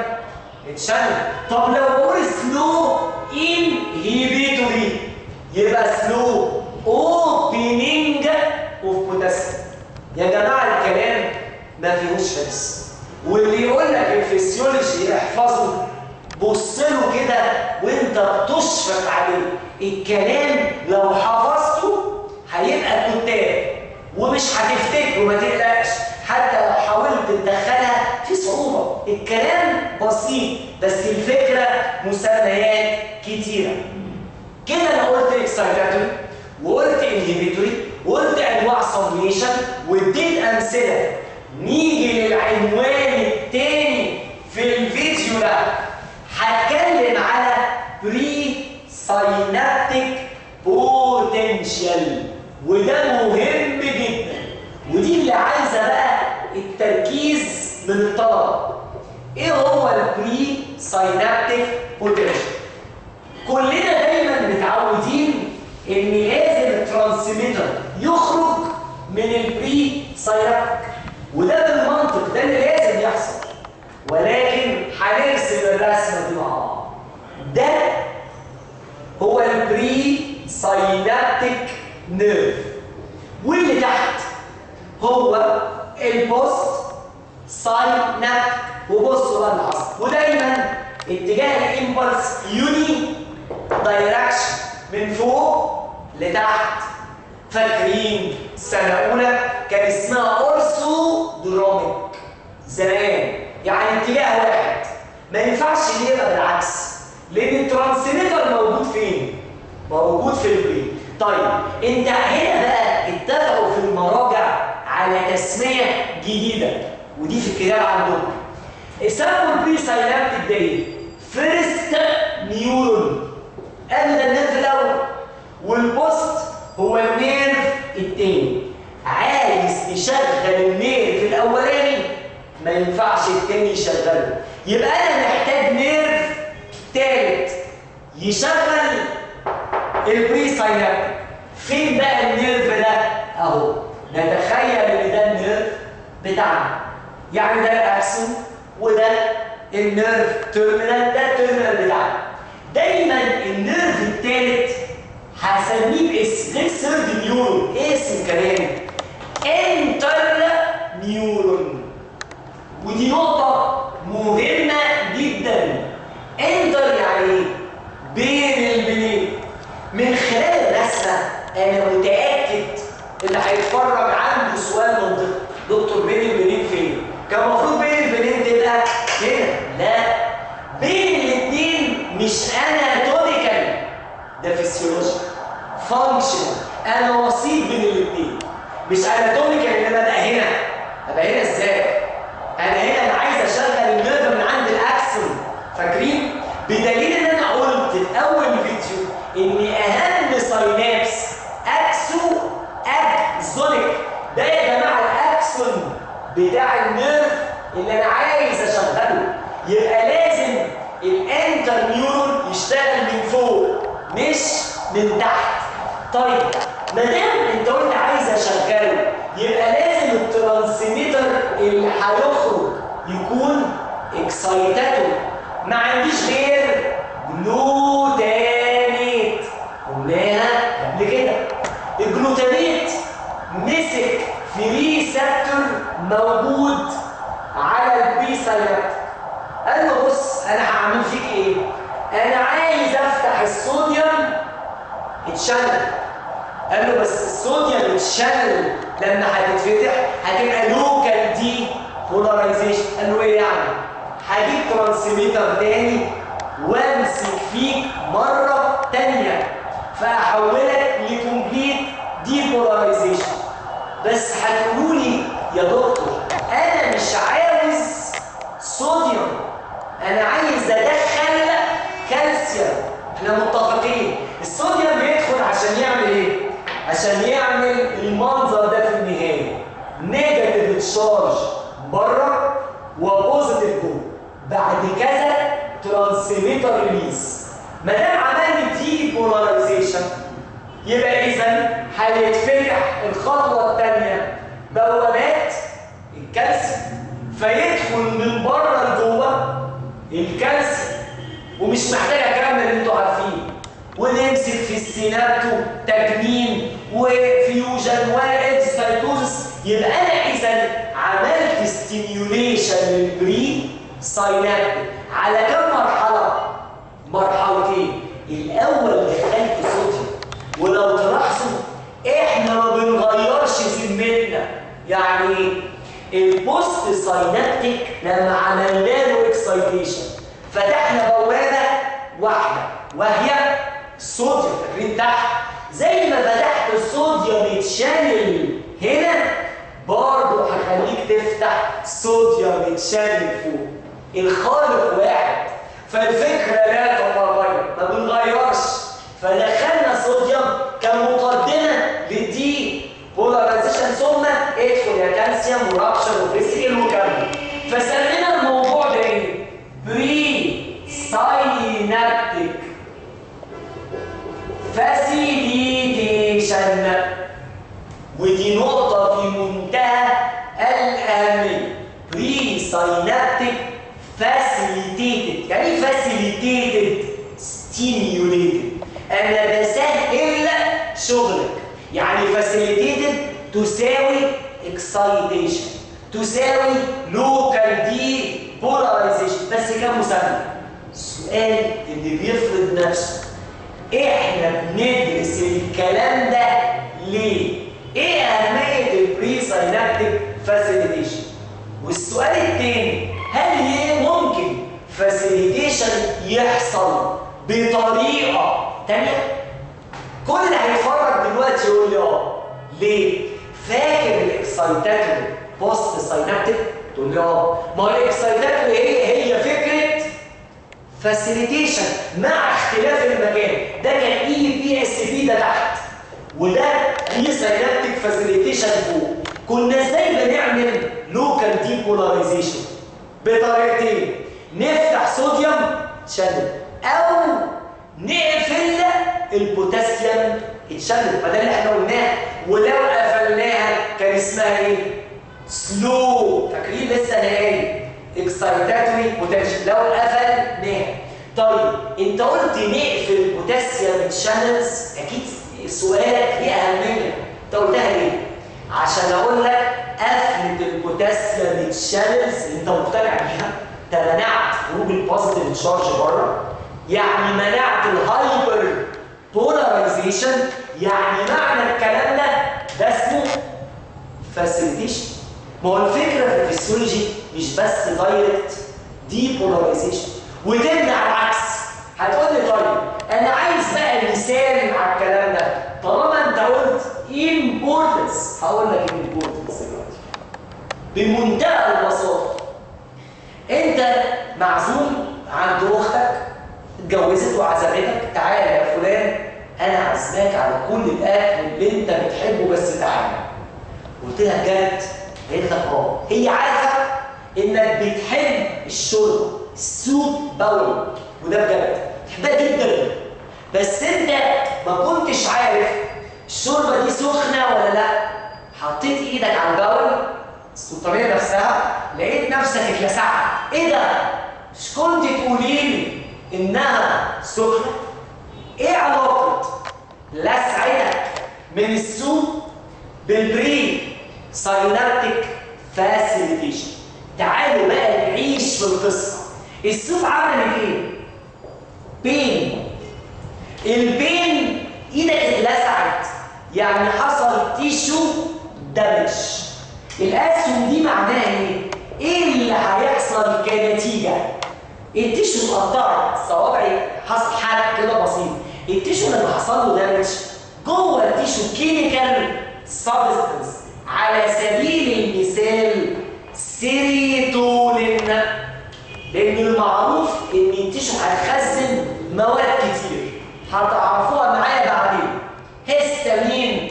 channel طب لو بقول slow inhibitory يبقى slow opening of potassium يا جماعة الكلام ما فيهوش حفظ واللي يقول لك الفسيولوجي احفظه بص له كده وانت بتشفق عليه الكلام لو حفظته هيبقى كتاب ومش هتفتكره ما تقلقش حتى لو حاولت تدخلها في صعوبة. الكلام بسيط بس الفكرة مسميات كتيرة. كده أنا قلت excitatory وقلت inhibitory وقلت أنواع سميشن واديت أمثلة. نيجي للعنوان التاني في الفيديو ده. هتكلم على presynaptic potential وده مهم جدا. ودي اللي عايزة بقى التركيز من الطلبة. إيه هو ال presynaptic potential كلنا دايما متعودين إن لازم ال transmitter يخرج من ال presynaptic وده بالمنطق ده اللي لازم يحصل. ولكن هنرسم الرسمة دي مع بعض. ده هو ال presynaptic nerve واللي تحت؟ هو ال postsynaptic وبصوا بقى حصل ودايما اتجاه ال impulse uni direction من فوق لتحت. فاكرين سنه اولى كان اسمها orthodromic زمان. يعني اتجاه واحد. ما ينفعش يبقى بالعكس لأن ال transmitter موجود فين؟ موجود في ال pre طيب انت هنا بقى اتفقوا في المراجع على تسمية جديدة ودي في الكتاب عندهم. سموا ال presynaptic دي first neuron قالوا ده ال nerve الأول. وال post هو ال nerve التاني. عايز تشغل ال nerve الأولاني ما ينفعش التاني يشغله. يبقى أنا محتاج nerve تالت يشغل ال presynaptic فين بقى ال nerve ده؟ أهو. نتخيل ان ده ال nerve بتاعنا. يعني ده ال axon وده ال nerve. terminal ده ال terminal بتاعنا. دايما ال nerve التالت هسميه باسم. غير third neuron. اسم كمان interneuron. ودي نقطة مهمة جدا. inter يعني إيه؟ بين الاتنين. من خلال الرسمة أنا متأكد اللي هيتفرج عنده سؤال منطقي دكتور بين الاتنين فين؟ كان المفروض بين الاتنين تبقى هنا لا بين الاثنين مش anatomical ده physiology function أنا وسيط بين الاثنين مش anatomical ان أنا ابقى هنا. أبقى هنا إزاي؟ أنا هنا أنا عايز أشغل ال nerve من عند ال axon فاكرين؟ بدليل إن أنا قلت في اول فيديو إن أهم synapse axo-axonic ده يا جماعة ال axon بتاع ال nerve اللي أنا عايز أشغله. يبقى لازم ال interneuron يشتغل من فوق مش من تحت. طيب ما دام انت قلت عايز أشغله يبقى لازم ال transmitter اللي هيخرج يكون excitatory ما عنديش غير glutamate قلناها قبل كده. ال glutamate مسك في receptor موجود على ال presynaptic قال له بص أنا هعمل فيك إيه؟ أنا عايز أفتح الصوديوم. channel قال له بس الصوديوم channel لما هتتفتح هتبقى local depolarization قال له إيه يعني؟ هجيب transmitter تاني وامسك فيك مرة تانية فأحولك ل complete depolarization بس لي يا دكتور أنا مش عاوز صوديوم. أنا عايز أدخل كالسيوم. إحنا متفقين الصوديوم بيدخل عشان يعمل إيه عشان يعمل المنظر ده في النهاية. negative charge بره و positive جوه بعد كذا transmitter release ما دام عمل depolarization يبقى اذا هيتفتح الخطوة الثانية بوابات الكالسيوم فيدخل من بره لجوه الكالسيوم. ومش محتاج اكمل أنتوا عارفين. ونمسك في ال synaptotagmin و fusion و exocytosis يبقى أنا إذا عملت stimulation لل presynaptic على كم مرحلة؟ مرحلتين. الأول دخلت صوديوم. ولو تلاحظوا إحنا ما بنغيرش ذمتنا يعني ال postsynaptic لما عملنا له excitation فتحنا بوابة واحدة وهي الصوديوم فاكرين تحت. زي ما فتحت الصوديوم channel هنا برضه هخليك تفتح صوديوم channel فوق. الخالق واحد. فالفكرة لا تتغير. ما بنغيرش. فدخلنا صوديوم كمقدمه لل depolarization ثم ادخل يا كالسيوم و rupture و vesicle وكمل فسمينا الموضوع ده إيه؟ presynaptic facilitation ودي نقطة في منتهى الأهمية presynaptic facilitated يعني facilitated stimulated شغلك. يعني facilitated تساوي excitation تساوي local depolarization بس كم مسمى. السؤال اللي بيفرض نفسه إحنا بندرس الكلام ده ليه؟ إيه أهمية ال presynaptic facilitation والسؤال الثاني هل ممكن facilitation يحصل بطريقة؟ ثانية كل اللي هيتفرج دلوقتي يقول لي آه ليه؟ فاكر ال excitatory postsynaptic تقول لي آه. ما هو ال excitatory هي هي فكرة facilitation مع اختلاف المكان. ده كان EPSP ده تحت. وده اي synaptic facilitation فوق كنا إزاي بنعمل local depolarization بطريقتين. نفتح صوديوم channel أو نقفل البوتاسيوم channel فده اللي إحنا قلناه. ولو قفلناها كان اسمها إيه؟ slow فاكرين لسه أنا قايل excitatory potential لو قفلناها طيب أنت قلت نقفل البوتاسيوم channels أكيد سؤالك ليه أهمية. أنت قلتها ليه؟ عشان أقول لك قفله البوتاسيوم channels أنت مقتنع بيها. أنت منعت خروج ال positive charge بره. يعني منعت ال hyper polarization يعني معنى الكلام ده ده اسمه facilitation ما هو الفكرة في الفسيولوجي مش بس direct depolarization وتمنع العكس. هتقول لي طيب أنا عايز بقى مثال على الكلام ده. طالما أنت قلت importance هقول لك importance دلوقتي. بمنتهى البساطة أنت معزوم عند أختك اتجوزت وعزمتك تعالى يا فلان أنا عازماك على كل الأكل اللي أنت بتحبه بس تعالى. قلت لها بجد قالت لك آه. هي عارفه انك بتحب الشرب السوب باول وده بجد. بتحبها جدا. بس أنت ما كنتش عارف الشوربة دي سخنة ولا لأ. حطيت إيدك على الباول السلطانية نفسها لقيت نفسك اتلسعت. إيه ده؟ مش كنت تقولي لي إنها سخنة؟ إيه علاقة لسعتك من السوب بال presynaptic facilitation؟ تعالوا بقى نعيش في القصة. ال soup عملت إيه؟ pain. ال pain إيدك اتلسعت. يعني حصل tissue damage الاسهم دي معناها إيه؟ إيه اللي هيحصل كنتيجة؟ ال tissue اتقطعت. صوابعي حصل حرق كده بسيط. ال tissue لما حصل له damage جوه ال tissue chemical substance. على سبيل المثال سيريتونين لأن المعروف إن ال tissue هتخزن مواد كتير. هتعرفوها معايا بعدين. هيستامين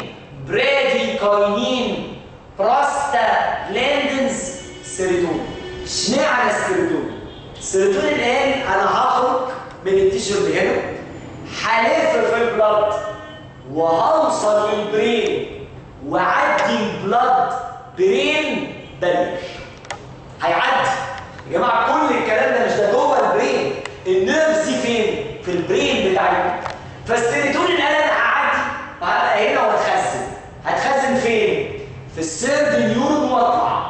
براديكاينين بروستاجلاندينز سيروتونين اشمعنى السيروتونين السيروتونين الآن أنا هخرج من التيشو اللي هنا هلف في البلد وهوصل للبرين وعدي البلد برين بليغ هيعدي. يا جماعة كل الكلام ده مش ده جوه ال brain ال nerves فين؟ في ال brain بتاعتنا. فالسيروتونين قال أنا هعدي. وهبقى هنا واتخزن هتخزن فين؟ في ال third neuron واطلع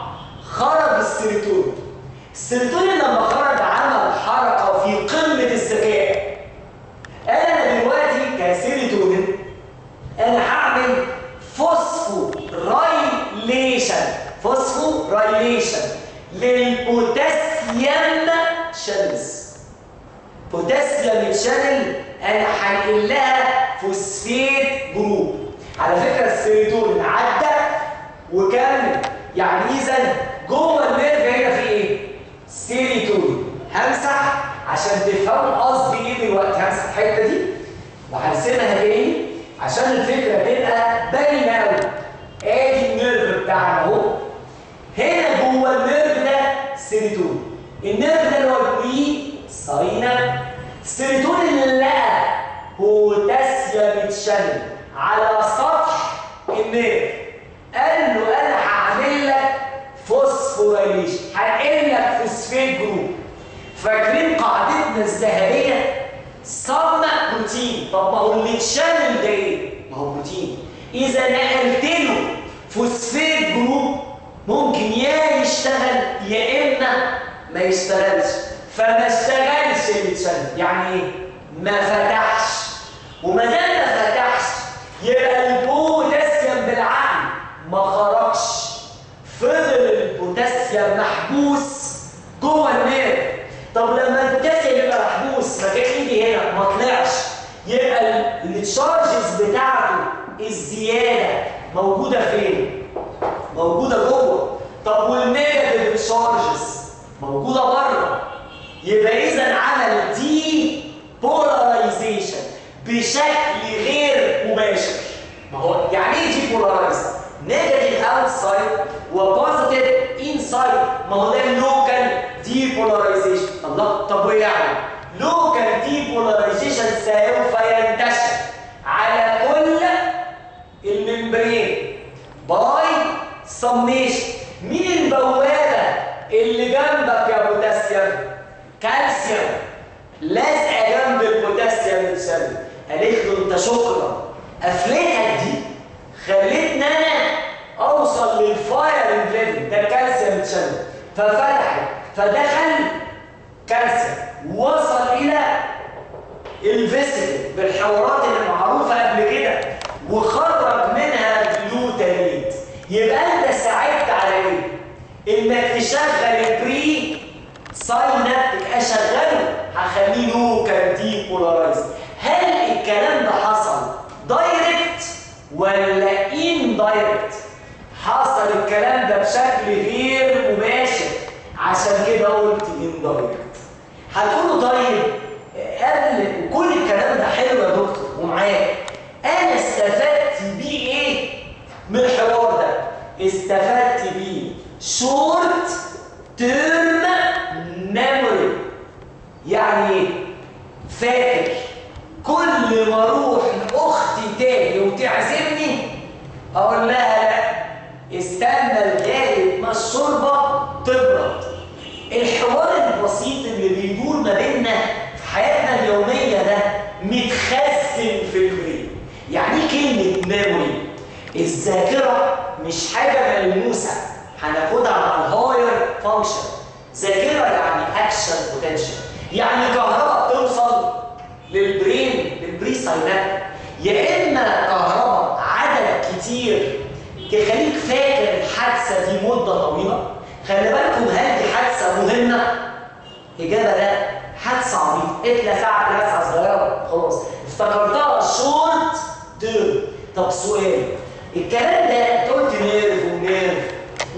خرج ال serotonin ال serotonin لما خرج عمل حركة في قمة الذكاء. أنا دلوقتي كسيروتونين أنا هعمل phosphorylation phosphorylation للبوتاسيوم channels بوتاسيوم channel أنا هنقل لها phosphate group على فكرة السيروتونين عدى وكمل يعني إذا جوه synaptic اشغله هخليه local depolarized هل الكلام ده حصل direct ولا indirect حصل الكلام ده بشكل غير مباشر. عشان كده قلت indirect هتقولوا طيب قبل كل الكلام ده حلو يا دكتور ومعاك أنا استفدت بيه إيه من الحوار ده؟ استفدت بيه. short term memory يعني فاكر. كل ما أروح لأختي تاني وتعزمني أقول لها لا استنى لغاية ما الشوربة تبرد. الحوار البسيط اللي بيدور ما بيننا في حياتنا اليومية ده متخزن في ال brain يعني إيه كلمة memory الذاكرة مش حاجة ملموسة. هناخدها مع ال higher function ذاكرة يعني action potential يعني كهرباء بتوصل لل brain لل presynap يا إما كهرباء عدد كتير تخليك فاكر الحادثة دي مدة طويلة. خلي بالكم هل دي حادثة مهمة؟ إجابة لا. حادثة عبيطه اتلسعت لسعه صغيره خلاص. افتكرتها short term طب سؤال. الكلام ده انت قلت nerve و nerve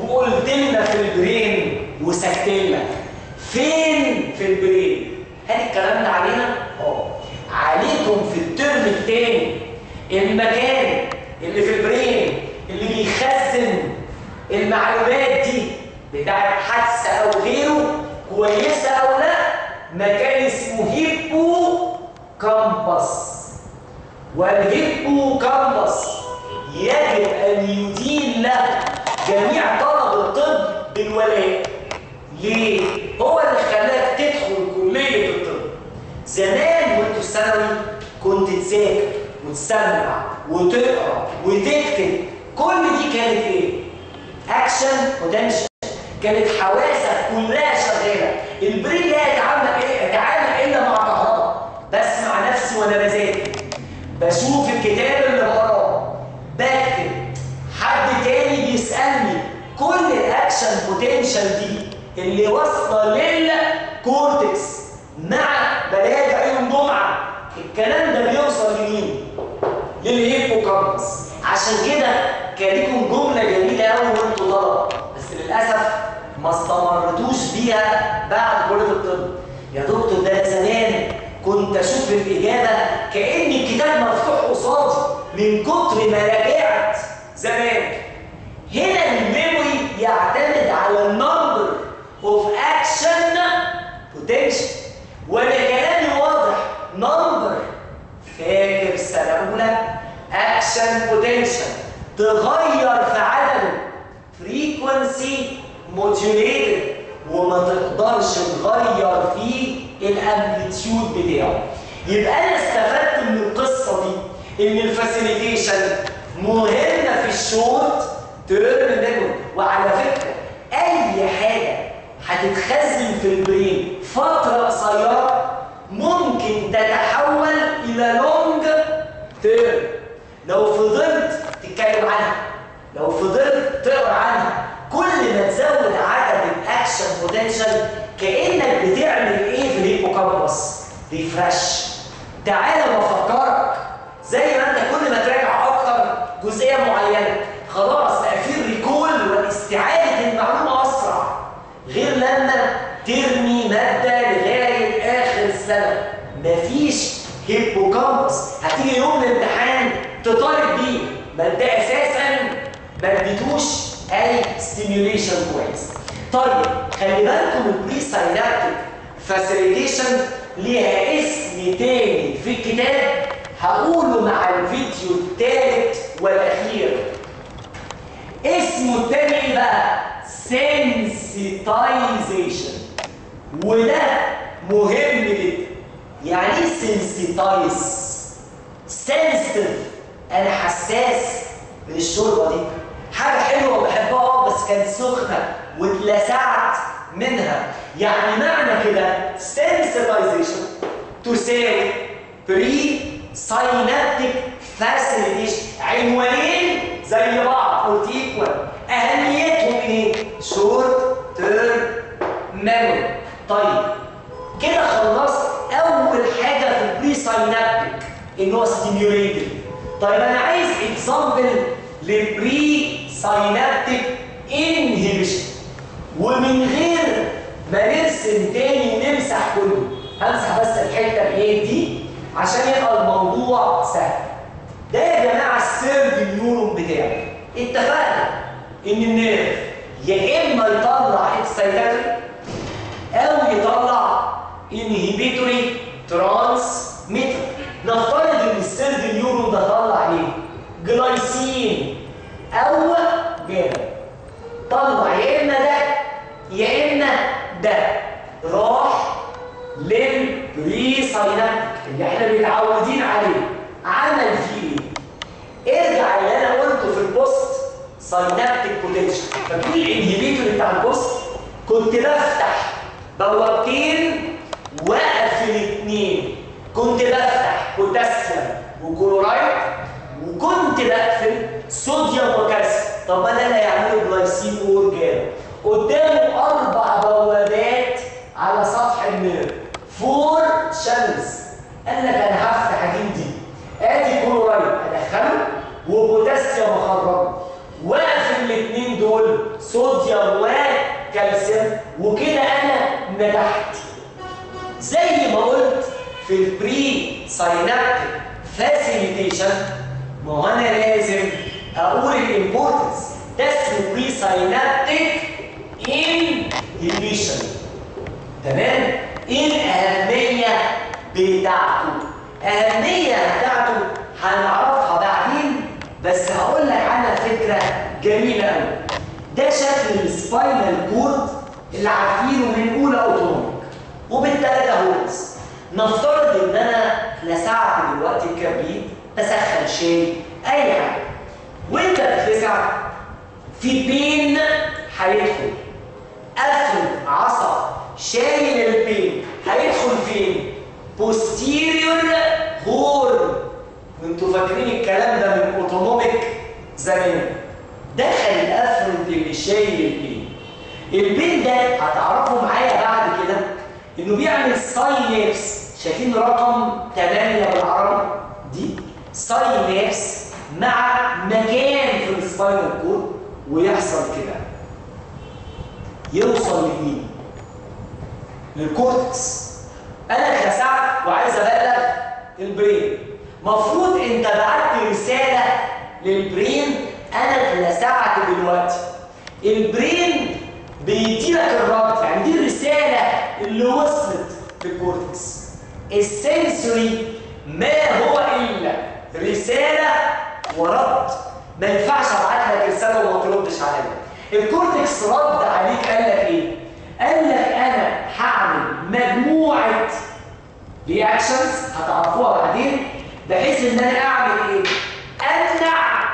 وقلت لنا في ال brain وسكت لك فين في ال brain؟ هل الكلام ده علينا؟ آه عليكم في الترم الثاني المكان اللي في ال brain اللي بيخزن المعلومات دي بتاعت حادثة أو غيره كويسة أو لأ مكان اسمه hippocampus وال hippocampus يجب أن يدين له جميع طلب الطب بالولاء ليه؟ هو اللي خلاك تدخل كلية الطب زمان وانتوا في ثانوي كنت تذاكر وتسمع وتقرأ وتكتب كل دي كانت إيه؟ action potential كانت حواسك كلها شغالة ال brain لا يتعامل إيه؟ يتعامل إلا مع كهرباء بسمع نفسي وأنا بذاكر بشوف الكتاب اللي بقراه بكتب حد تاني بيسألني كل ال action potential دي اللي واصله لل cortex مع بلاغ عيون جمعة. الكلام ده بيوصل لمين؟ لل hippocampus. عشان كده كان ليكم جملة جميلة قوي وأنتوا طلبة. بس للأسف ما استمرتوش بيها بعد كلية الطب. يا دكتور ده زمان كنت أشوف الإجابة كأن الكتاب مفتوح قصادي من كتر ما راجعت زمان. هنا ال memory يعتمد على action potential وأنا كلامي واضح number فاكر سنه اولى action potential تغير في عدده frequency modulated وما تقدرش تغير فيه ال amplitude بتاعه. يبقى أنا استفدت من القصة دي إن ال facilitation مهمة في ال short term وعلى فكرة أي حاجة هتتخزن في ال brain فترة قصيرة ممكن تتحول إلى long term لو فضلت تتكلم عنها لو فضلت تقرأ عنها كل ما تزود عدد ال action potential كأنك بتعمل إيه في ال hippocampus refresh تعالى وافكرك زي ما أنت كل ما تراجع أكتر جزئية معينة خلاص بقى في ال recall واستعاده المعلومه اسرع غير لما ترمي ماده لغايه اخر السنة hippocampus هتيجي يوم الامتحان تطالب بيه. ما انت أساسا ما اديتوش أي stimulation كويس طيب خلي بالكم ال presynaptic facilitation ليها اسم تاني في الكتاب هقوله مع الفيديو الثالث والأخير. اسمه التاني إيه بقى؟ سensitization وده مهم سنسيتايز سنسيتيف أنا حساس من الشوربه دي. حاجة حلوة وبحبها بس كانت سخنة واتلسعت منها. يعني معنى كده sensitization تساوي presynaptic facilitation عنوانين زي بعض. قلت equal أهميتهم إيه؟ short term memory طيب ان هو stimulated طيب أنا عايز example لل presynaptic inhibition ومن غير ما نرسم تاني ونمسح كله. همسح بس الحتة الايه دي عشان يبقى الموضوع سهل. ده يا جماعة ال third neuron بتاعي. اتفقنا إن ال nerve يا إما يطلع excitatory أو يطلع inhibitory transmitter نفترض إن ال third neuron ده طلع إيه؟ جلايسين. أو GABA طلع يا إما ده يا إما ده. راح لل presynaptic اللي إحنا متعودين عليه. عمل فيه إيه؟ ارجع اللي أنا قلته في ال postsynaptic potential فاكرين ال inhibitory بتاع ال post كنت بفتح بوابتين واقفل الاثنين كنت بفتح بوتاسيوم وكلورايد وكنت بقفل صوديوم وكالسيوم طب أنا اللي هيعملوا جلايسين واورجان قدامه أربع بوابات على سطح ال nerve four channels قال لك أنا هفتح أجيب دي. آدي كلورايد أدخله وبوتاسيوم أخرجه. وأقفل الاثنين دول صوديوم وكالسيوم. وكده أنا نجحت. زي ما قلت في ال presynaptic facilitation ما هو أنا لازم أقول ال importance ده اسمه presynaptic inhibition تمام؟ إيه الأهمية بتاعته. أهمية بتاعته هنعرفها بعدين بس هقول لك عنها فكرة جميلة قوي ده شكل ال spinal cord اللي عارفينه من أولى autonomic وبالثلاثه horns. نفترض ان أنا لسعت دلوقتي الكبريت بسخن شاي أي حاجة. وإنت بتلسع في pain هيدخل. قفل عصب شايل ال pain هيدخل فين؟ posterior horn وإنتوا فاكرين الكلام ده من autonomic زمان. دخل القفل اللي شايل ال pain. ال pain ده هتعرفوا معايا بعد إنه بيعمل synapse شايفين رقم 8 بالعربي دي synapse مع مكان في ال spinal cord ويحصل كده. يوصل لمين؟ لل cortex. أنا اتلسعت وعايز أبلغ ال brain. مفروض أنت بعت رسالة لل brain. أنا اتلسعت دلوقتي. ال brain بيديلك الرد يعني دي الرسالة اللي وصلت في ال cortex. ال sensory ما هو إلا رسالة ورد ما ينفعش أبعت لك رسالة وما تردش عليا ال cortex رد عليك قال لك إيه؟ قال لك أنا هعمل مجموعة reactions هتعرفوها بعدين بحيث إن أنا أعمل إيه؟ أمنع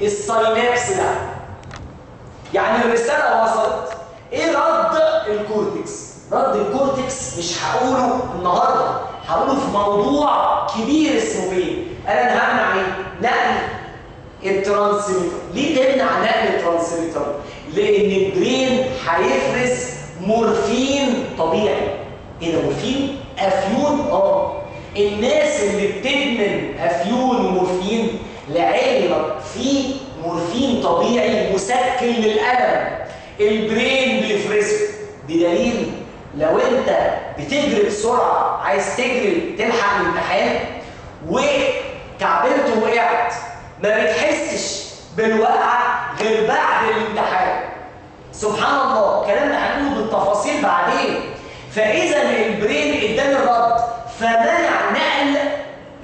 ال synapse ده. يعني الرساله وصلت إيه رد ال cortex؟ رد ال cortex مش هقوله النهارده هقوله في موضوع كبير اسمه إيه؟ أنا همنع إيه؟ نقل ال transmitter. ليه تمنع نقل ال transmitter؟ لأن ال brain هيفرز مورفين طبيعي. إيه ده مورفين؟ أفيون. آه. الناس اللي بتدمن أفيون ومورفين لعلمك في مورفين طبيعي مسكن للالم ال brain بيفرزه بدليل لو انت بتجري بسرعة عايز تجري تلحق الامتحان وكعبلت ووقعت ما بتحسش بالوقعة غير بعد الامتحان. سبحان الله الكلام ده هنقوله بالتفاصيل بعدين. فإذا ال brain اداني الرد فمنع نقل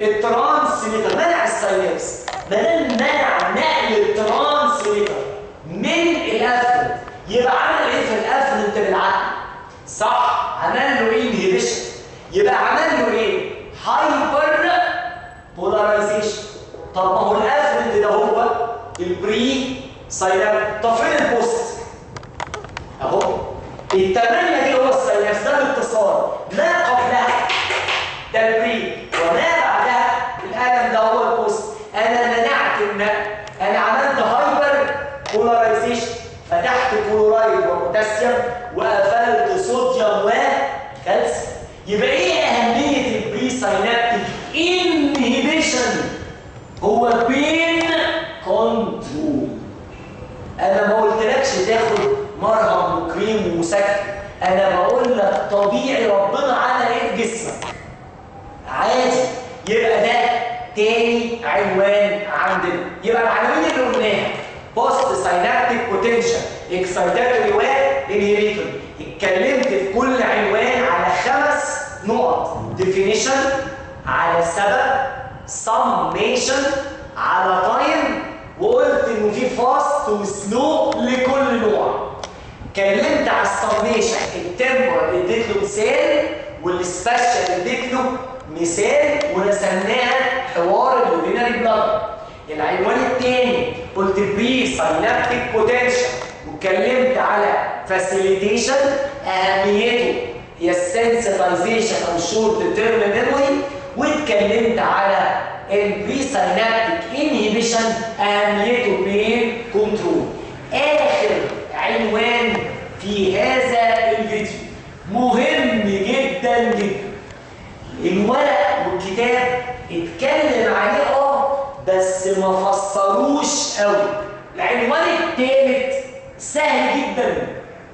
ال transmitter منع ال synapse بدل منع نقل ال transmitter من ال afferent يبقى عمل إيه في ال afferent بالعقل؟ صح عمل له إيه inhibition يبقى عمل له إيه؟ hyperpolarization طب ما هو ال afferent ده هو ال presynapse طب فين ال post أهو. التمانية دي هو ال synapse ده الاتصال. ما قبلها. ده ال pre وما بعدها الالم ده هو ال post أنا منعت النقل أنا عملت hyperpolarization فتحت كلورايد وبوتاسيوم وقفلت صوديوم وكالسيوم يبقى إيه أهمية ال presynaptic inhibition هو pain control أنا ما قلتلكش تاخد مرهم وكريم ومسكن. أنا بقول لك طبيعي ربنا عمل إيه جسمك. عادي. يبقى ده تاني عنوان عندنا. يبقى العناوين اللي قلناها postsynaptic potential excitatory اتكلمت في كل عنوان على خمس نقط. definition على سبب. سميشن على time وقلت إنه في fast و slow لكل نوع اتكلمت على ال summation ال temporal اديت له مثال وال spatial اديت له مثال ورسمناها حوار ال urinary bladder. العنوان الثاني قلت presynaptic potential واتكلمت على facilitation أهميته هي ال sensitization أو ال short term memory واتكلمت على ال presynaptic inhibition أهميته pain control آخر عنوان في هذا الفيديو مهم جدا جدا. الورق والكتاب اتكلم عليه آه بس ما فسروش قوي. العنوان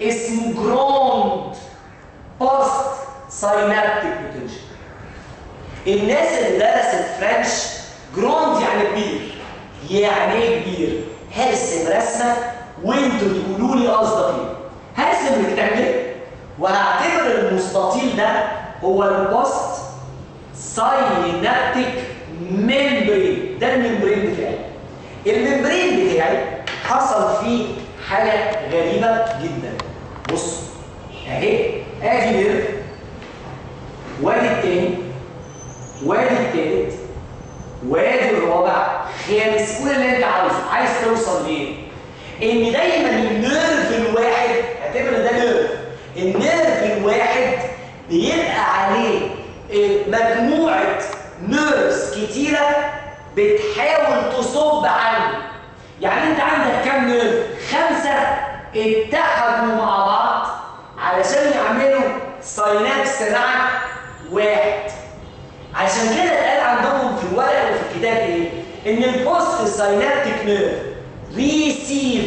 اسمه grand postsynaptic potential الناس اللي درست French grand يعني كبير. يعني إيه كبير. هرسم رسمه وانتوا تقولوا لي قصدك إيه هرسم rectangle وهعتبر المستطيل ده هو ال post synaptic membrane ده ال membrane بتاعي. ال membrane بتاعي حصل فيه حاجة غريبة جدا. بص اهي ادي nerve وادي التاني وادي التالت وادي الرابع خامس. كل اللي انت عاوزه. عايز توصل ليه؟ إن دايما ال nerve الواحد اعتبر ده nerve. ال nerve الواحد بيبقى عليه مجموعة nerves كتيرة بتحاول تصب عنه. يعني انت عندك كام nerve؟ خمسة. اتحدوا مع بعض علشان يعملوا synapse مع واحد. عشان كده اتقال عندهم في الورق وفي الكتاب إيه؟ إن ال postsynaptic nerve receive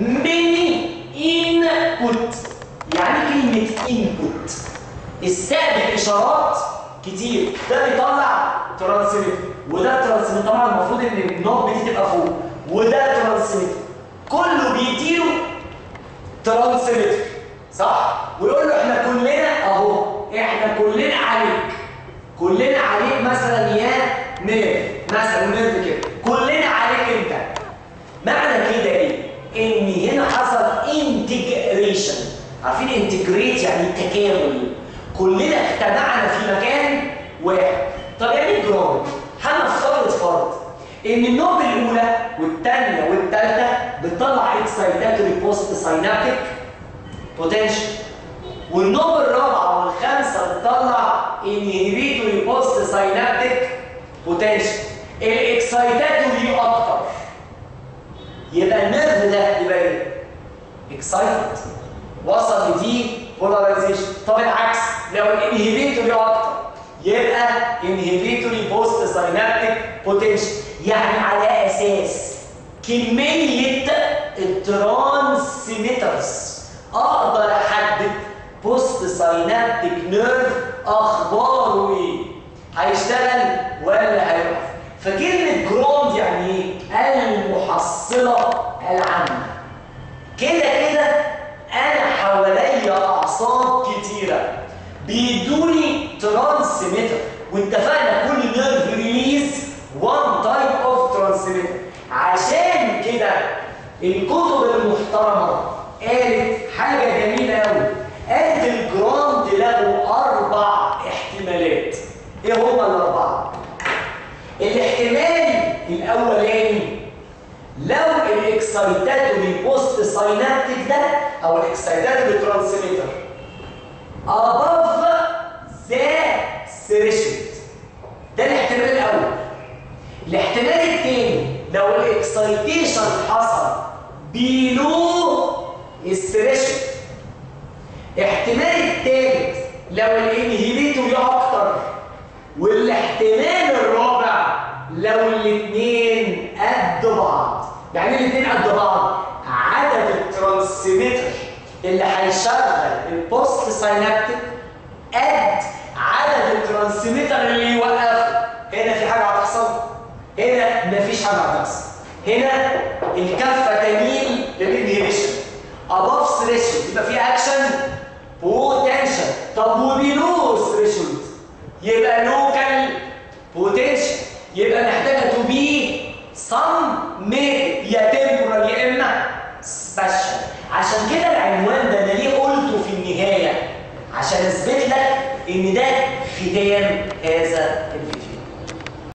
many input يعني كلمة input استقبل إشارات كتير. ده بيطلع transmitter وده transmitter طبعا المفروض إن ال knob دي تبقى فوق. وده transmitter كله بيديله transmitter صح؟ ويقول له إحنا كلنا أهو إحنا كلنا عليك. كلنا عليك مثلا يا nerve مثلا nerve كده. كلنا عليك أنت. معنى كده إيه؟ إن هنا حصل integration عارفين integrate يعني تكامل. كلنا اجتمعنا في مكان واحد. طب يعني grand هنفترض فرض. ان ال knob الأولى والثانيه والثالثه بتطلع excitatory postsynaptic potential وال knob الرابعة والخامسة بتطلع inhibitory postsynaptic potential ال excitatory أكتر. يبقى ال nerve ده يبقى إيه؟ excited وصل ل depolarization طب العكس لو ال inhibitory أكتر يبقى inhibitory postsynaptic potential يعني على أساس كمية ال transmitters. أقدر أحدد postsynaptic nerve اخباره إيه هيشتغل ولا هيقف. فكلمة grand يعني إيه؟ المحصلة العامة. كده كده أنا حواليا أعصاب كتيرة بيدوني transmitter. واتفقنا كل nerve release one type of transmitter كده الكتب المحترمة قالت حاجة جميلة قوي قالت ال grand له أربع احتمالات. إيه هما الأربعة؟ الاحتمال الأولاني لو ال excitatory postsynaptic ده أو ال excitatory transmitter above the threshold. ده الاحتمال الأول. الاحتمال الثاني لو ال excitation حصل below ال threshold احتمال الثالث لو ال inhibitory أكتر والاحتمال الرابع لو الاثنين قد بعض. يعني الاثنين قد بعض؟ عدد ال transmitter اللي هيشغل ال postsynaptic قد عدد ال transmitter اللي يوقفه. هنا في حاجة هتحصل. هنا مفيش حاجة هتحصل هنا الكفة تميل لل inhibition above threshold. يبقى في action potential طب و below threshold. يبقى local potential يبقى محتاجة to be summated يا temporal يا إما spatial عشان كده العنوان ده أنا ليه قلته في النهاية؟ عشان أثبت لك إن ده ختام هذا